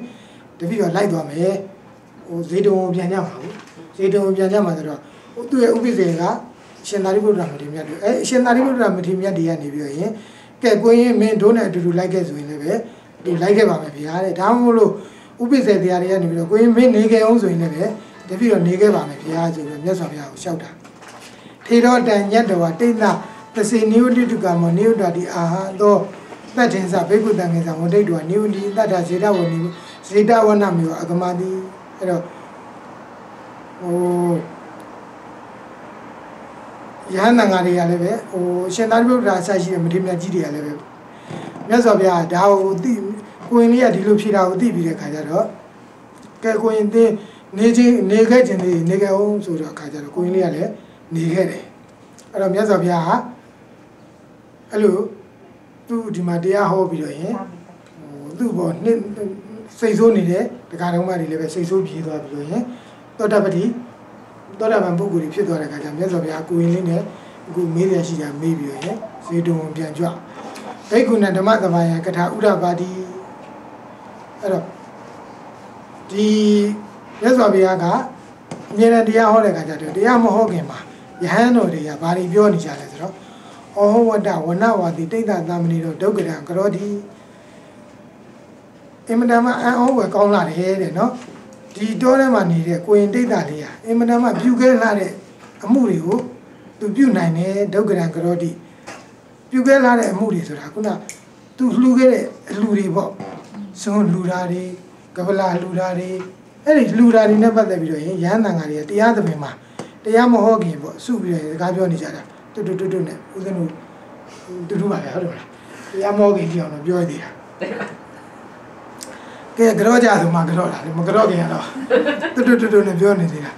တပည့်တော်လိုက်သွားမယ်ဟိုဇေတုံပြန်ကြမှာဟုတ်ဇေတုံပြန်ကြမှာဆိုတော့သူ့ရဲ့ဥပိ္ပစေကရှင်သာရိပုတ္တရာမထေရမြတ်တို့အဲရှင်သာရိပုတ္တရာမထေရမြတ်တွေကနေပြီးတော့ရင်ကဲကိုရင်မင်းတို့နဲ့အတူတူလိုက်ခဲ့ဆိုရင်လည်းပဲဒီလိုက်ခဲ့ပါမယ်ဗျာတဲ့ဒါမှမဟုတ်လို့ဥပိ္ပစေတရားတွေကနေပြီးတော့ကိုရင်မင်းနေခဲ့အောင်ဆိုရင်လည်းပဲတပည့်တော်နေခဲ့ပါမယ်ဗျာဆိုပြီးမြတ်စွာဘုရားကိုလျှောက်တာထေရောတန်ညတ်တော်တိတ်နာ သစေနိယုတိတုကမောနိယုတာတိအာဟသောတတ်ထင်္စဘေကုတံငေသံဝဋိတ်တော်နိယုတိတတ္ထဇေတဝဏီဇေတဝနမျိုးအကမတိအဲ့တော့ဟိုယဟန်တန်ဃာတွေကလည်းပဲဟိုရှင်သာရိပုတ္တရာဆက်ရှိတဲ့မထေရမြတ်ကြီးတွေကလည်းပဲမြတ်စွာဘုရားဒါကိုသိကိုရင်လေးကဒီလိုဖြေတာကိုသိပြီးတဲ့ခါကျတော့ကဲကိုရင်သိနေချင်းနေခဲ့ခြင်းလေးနေခဲ့အောင်ဆိုတော့ခါကျတော့ကိုရင်လေးကလည်းနေခဲ့တယ်အဲ့တော့မြတ်စွာဘုရားက အဲ့လိုသူဒီမှာတရားဟောပြီးတော့ရင်ဟိုသူ့ဘောနှစ်စိတ်ဆိုးနေတဲ့တရားတော်မတွေလည်းပဲစိတ်ဆိုးပြေးသွားပြီးတော့ရင်သောတပတိသောတာပန်ပုဂ္ဂိုလ်တွေဖြစ်သွားတဲ့အခါကျမြတ်စွာဘုရားကိုရင်လေးနဲ့အခုမေးရရှိတာမေးပြီးတော့ရင်ဇေတုံပြန်ကြွဘိက္ခုနဓမ္မသဘာယကထာဥဒ္ဒပါတိအဲ့တော့ဒီမြတ်စွာဘုရားကအမြဲတမ်းတရားဟောတဲ့အခါကျတော့တရားမဟောခင်မှာယဟန်တော်တွေကဘာတွေပြောနေကြလဲဆိုတော့ ဩဟဝတ္တဝနဝါတိတိတ်တသမဏိတော်ဒုက္ကရံကရောတိအင်မတန်မှအံ့ဩဝယ်ကောင်းလာတယ်တဲ့နော်ဒီတောထဲမှာနေတဲ့ကိုရင်တိတ်တာလေးဟာအင်မတန်မှပြုခဲ့လာတဲ့အမှုတွေကိုသူပြုနိုင်တယ်ဒုက္ကရံကရောတိပြုခဲ့လာတဲ့အမှုတွေဆိုတာခုနသူလှူခဲ့တဲ့အလှူတွေပေါ့စွန်းလှူတာတွေကပလာလှူတာတွေအဲ့ဒီလှူတာတွေနဲ့ပတ်သက်ပြီးတော့ရင်ရဟန်းတန်ဃာတွေကတရားသဖြင့်မှာတရားမဟုတ်ခင်ပေါ့စုပြီးတော့စကားပြောနေကြတာ တွတ်တွတ်တွတ်တွတ်နဲ့ဦးဇင်းတို့တူတူပါပဲဟုတ်တယ်မလားတရားမဟုတ်ခင်ကြည့်အောင်တော့ပြောသေးတာကဲကြောကြဆိုမှကြောတာမကြောခင်ကတော့တွတ်တွတ်တွတ်တွတ်နဲ့ပြောနေသေးတာ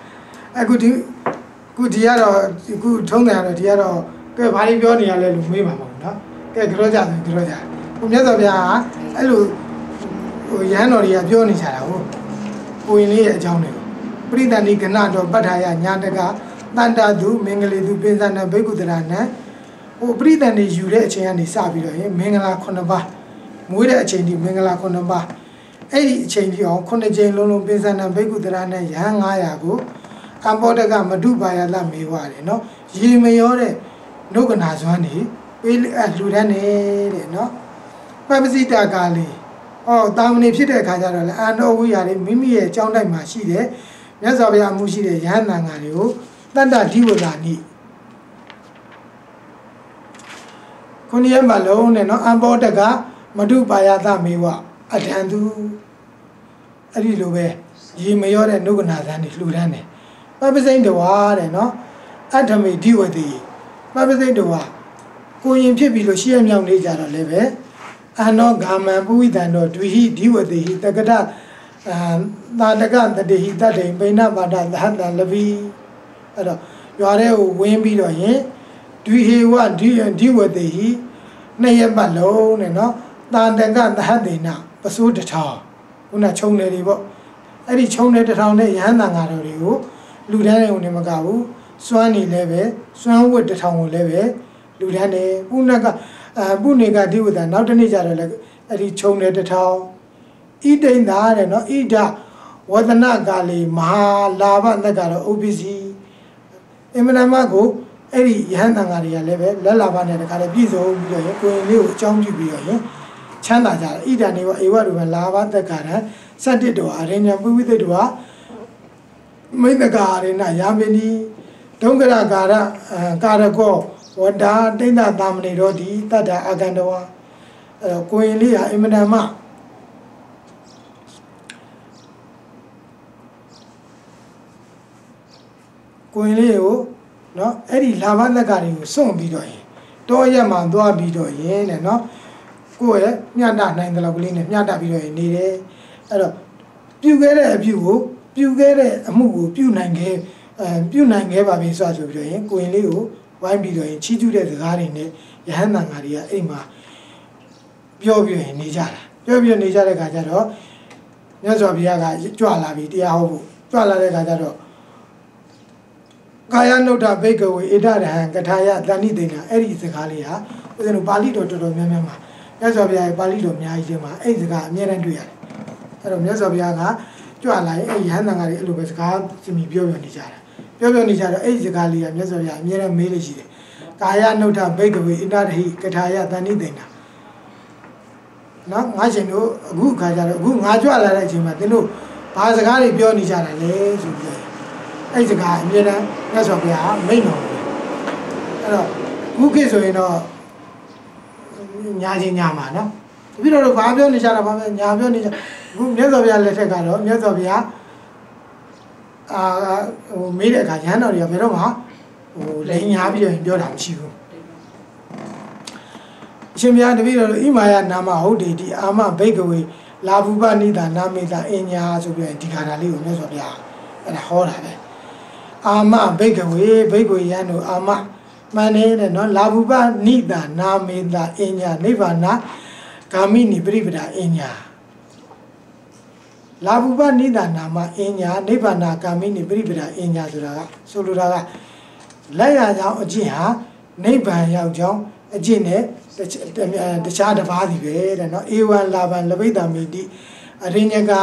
အခုဒီခုဒီကတော့ခုထုံးတယ်ကတော့ဒီကတော့ကဲဘာတွေပြောနေရလဲလို့မေးပါမှာနော်ကဲကြောကြဆိုကြောကြဘုမြတ်စွာဘုရားကအဲ့လိုဟိုရဟန်းတော်တွေကပြောနေကြတာဟုတ်ကိုရင်လေးရဲ့အကြောင်းတွေကိုပရိသန္တိကဏတော်ပဋ္ဌာယညာတက တန်တာသူမင်္ဂလိသူပိဇာနဘိက္ခုတရဏံဟိုပရိသန္တိယူတဲ့အချိန်ကနေစပြီးတော့ရင်မင်္ဂလာ9ပါးမွေးတဲ့အချိန်ဒီမင်္ဂလာ9ပါးအဲ့ဒီအချိန်ကြီးအောင်ခုနှစ်ချိန်လုံးလုံးပိစန္ဒဘိက္ခုတရနဲ့ယဟန်900ကိုအဘောတကမတုပါယလမေဝတယ်နော်ရေမရောတဲ့နှုတ်ကနာစွမ်းနေပေးအလှူဒန်းနေတဲ့နော်ပပစိတာကာလေးဟောတာမဏေဖြစ်တဲ့အခါကျတော့လေအန္တောဝိရာလေးမိမိရဲ့အကြောင်းတိုက်မှာရှိတဲ့မြတ်စွာဘုရားအမှုရှိတဲ့ယဟန်နာငါတွေကို တတ္တဓိဝလာနိခုနှစ်ရက်မှလုံးနဲ့နော်အဘောတကမတုပါယသမေဝအထံသူအဲ့ဒီလိုပဲရေမရောတဲ့နှုတ်ကနာသန်းတွေလှူဒန်းတယ်ပပစိန်တဝါတဲ့နော်အထမေဓိဝတိပပစိန်တဝါကိုရင်ဖြစ်ပြီးလို့ရှေ့မြောက်နေကြတော့လည်းပဲအနောဂါမံပုဝိတံတော့ဒွိဟိဓိဝတိဟိတက္ကတအာသာတကတတေဟိတတ္တိပိဏပါဒသဟတံလဘီ အဲ့တော့ရွာထဲကိုဝင်းပြီးတော့ရင်ဒွိဟေဝဒိဓိဝတိဟိနှစ်ရက်ပတ်လုံးနဲ့နော်တာတကသဟတေနပစိုးတထောင်ခုနခြုံတယ်တွေပေါ့အဲ့ဒီခြုံတယ်တထောင်နဲ့ရဟန္တာငါတော်တွေကိုလူတန်းတွေဝင်မကဘူးစွမ်းနေလည်းပဲစွမ်းဝတ်တထောင်ကိုလည်းပဲလူတန်းတယ်ပုဏ္ဏကအာပုနေကဒီဝဒနောက်တစ်နေ့ကျတော့လည်းအဲ့ဒီခြုံတယ်တထောင်ဣတိန်သာတဲ့နော်ဣဒဝဒနာကလေးမဟာလာဘသက်ကတော့ဥပ္ပစီ အင်မနာမကိုအဲ့ဒီယဟန်တန်ဃာတွေကလည်းပဲလက်လာဘနဲ့တခါလည်းပြည့်စုံပြီးတော့ရင်ကိုရင်လေးကိုအကြောင်းပြုပြီးတော့ရင်ချမ်းသာကြတယ်ဣဒာနေဝဧဝရူပလာဘသက်္ကာရစတ္တိတောအရိညာပုဝိသေတောမိတ္တကာရဏယာမနီဒုံကရကာရကာရကောဝတ္တာတိဋ္ဌသာမဏေတော်ဒီတတ္တအာကန္တဝါအဲ့တော့ကိုရင်လေးဟာအင်မတန်မှ ကိုရင်လေးကိုနော်အဲ့ဒီလာဘသက်ကတွေကိုစွန့်ပြီးတော့ရင်တောရက်မှာသွားပြီးတော့ရင်တဲ့နော်ကိုယ့်ရဲ့မျှတနိုင်တဲ့လောက်ကလေးနဲ့မျှတပြီးတော့ရင်နေတယ်အဲ့တော့ပြုခဲ့တဲ့အပြုကိုပြုခဲ့တဲ့အမှုကိုပြုနိုင်ခဲ့အဲပြုနိုင်ခဲ့ပါပြီဆိုဆိုပြီးတော့ရင်ကိုရင်လေးကိုဝိုင်းပြီးတော့ရင်ချီးကျူးတဲ့စကားတွေနဲ့ယဟန်တန်ဃာတွေကအိမ်မှာပြောပြီးရင်နေကြတာပြောပြီးနေကြတဲ့ခါကျတော့မြတ်စွာဘုရားကကြွလာပြီးတရားဟောဖို့ကြွလာတဲ့ခါကျတော့ ကာယနုဒ္ဒဘိကဝေဣဒရဟံကထာယတဏိတေနအဲ့ဒီစကားလေးဟာဦးဇင်းတို့ပါဠိတော်တော်တော်များများမှာမြတ်စွာဘုရားရဲ့ပါဠိတော်အများကြီးထဲမှာအဲ့ဒီစကားအများနဲ့တွေ့ရတယ်အဲ့တော့မြတ်စွာဘုရားကကြွလာရင်အဲ့ရဟန်းတန်ဃာတွေအဲ့လိုပဲစကားစီမီပြောပြောနေကြတာပြောပြောနေကြတော့အဲ့ဒီစကားလေးကမြတ်စွာဘုရားအများနဲ့မေးလို့ရှိတယ်ကာယနုဒ္ဒဘိကဝေဣဒရဟိကထာယတဏိတေနနော်ငါရှင်တို့အခုခါကြတော့အခုငါကြွလာတဲ့အချိန်မှာသင်တို့ဘာစကားတွေပြောနေကြတာလဲဆိုပြီးတော့ အဲ့ဒီစကားအမြဲတမ်းမြတ်စွာဘုရားမိန့်တော်တယ်အဲ့တော့ခုခေတ်ဆိုရင်တော့ညာချင်းညာမှာနော်တပိတော့တော့ဘာပြောနေကြတာဘာပဲညာပြောနေကြအခုမြတ်စွာဘုရားလက်ထက်ကတော့မြတ်စွာဘုရားအာဟိုမေးတဲ့အခါရဟန်းတော်တွေကဘယ်တော့မှဟိုလိန်ညာပြီးတော့ပြောတာမရှိဘူးအရှင်ဘုရားတပည့်တော်ဣမာယနာမဟုတ်တေဒီအာမဘိကဝေလာဘူပနိတာနာမေတာအင်ညာဆိုပြီးဒီခါတာလေးကိုမြတ်စွာဘုရားအဲ့ဒါဟောတာပဲ အာမဘိကဝေဘိကဝေယံတို့အာမမှန်နေတဲ့နော်လာဘူပနိတာနာမေတာအင်ညာနိဗ္ဗာန်ဂာမိနိပရိပဒအင်ညာလာဘူပနိတာနာမအင်ညာနိဗ္ဗာန်ဂာမိနိပရိပဒအင်ညာဆိုတာကဆိုလိုတာကလက်ရကြောင်းအကျင့်ဟာနိဗ္ဗာန်ရောက်ကြောင်းအကျင့်နဲ့တခြားတစ်ပါးစီပဲတဲ့နော်အေဝံလာဘံလပိတ္တမိတိအရိညကအာ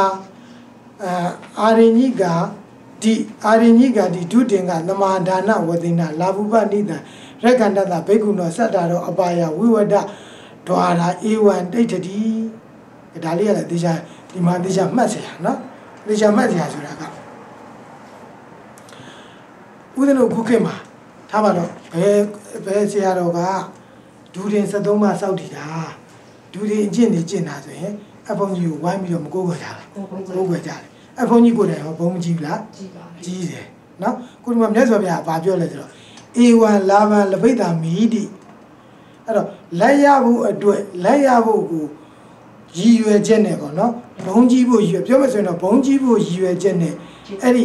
အာရိညိက ဒီအာရိညိကဒီဒုတင်ကနမဒါနဝသိနာလာဘုပနိတံရက္ခန္တတဘိက္ခုနောစတ္တာရောအပါယဝိဝဒဒွာရာဧဝံတိဋ္ဌတိဒါလေးကလည်းတေချာဒီမှာတေချာမှတ်စရာနော်တေချာမှတ်စရာဆိုတာကဦးဇင်းတို့ခုခေတ်မှာထားပါတော့ဘယ်ဘယ်ဆရာတော်ကဒူတင်73မှာစောက်တည်တာဒူတင်အကျင့်နေကျင့်တာဆိုရင်အဖုံကြီးကိုဝိုင်းပြီးတော့မကိုးကွယ်ကြဘူးကိုးကွယ်ကြတယ် အဖုန်ကြီးကိုယ်တိုင်ဟောဘုံမကြည့်ဘူးလားကြည့်ပါကြီးတယ်နော်ခုဒီမှာမြတ်စွာဘုရားကဘာပြောလဲဆိုတော့အေဝံလာဘံလပိတ္တာမိတိအဲ့တော့လက်ရဖို့အတွက်လက်ရဖို့ကိုရည်ရွယ်ချက်နဲ့ပေါ့နော်ဘုံကြီးဖို့ရည်ရွယ်ပြောမယ်ဆိုရင်တော့ဘုံကြီးဖို့ရည်ရွယ်ချက်နဲ့အဲ့ဒီ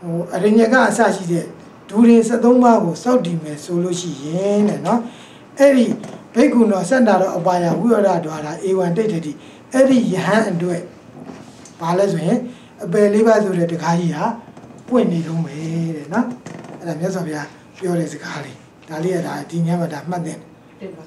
ဟိုအရိညကအစရှိတဲ့ဒူရင်73ပါးကိုစောက်တည်မယ်ဆိုလို့ရှိရင်တဲ့နော်အဲ့ဒီဘိက္ခုနောစန္တာရောအပါယဝိရဒဒွါရာအေဝံတိဋ္ဌတိအဲ့ဒီယဟန်အတွက်ဘာလဲဆိုရင် အပယ်လေးပါးဆိုတဲ့တခါကြီးဟာပွင့်နေတော့မယ်တဲ့နော်အဲ့ဒါမြတ်စွာဘုရားပြောတဲ့စကားလေးဒါလေးကဒါဒီညမှာဒါမှတ်တဲ့တင်ပါ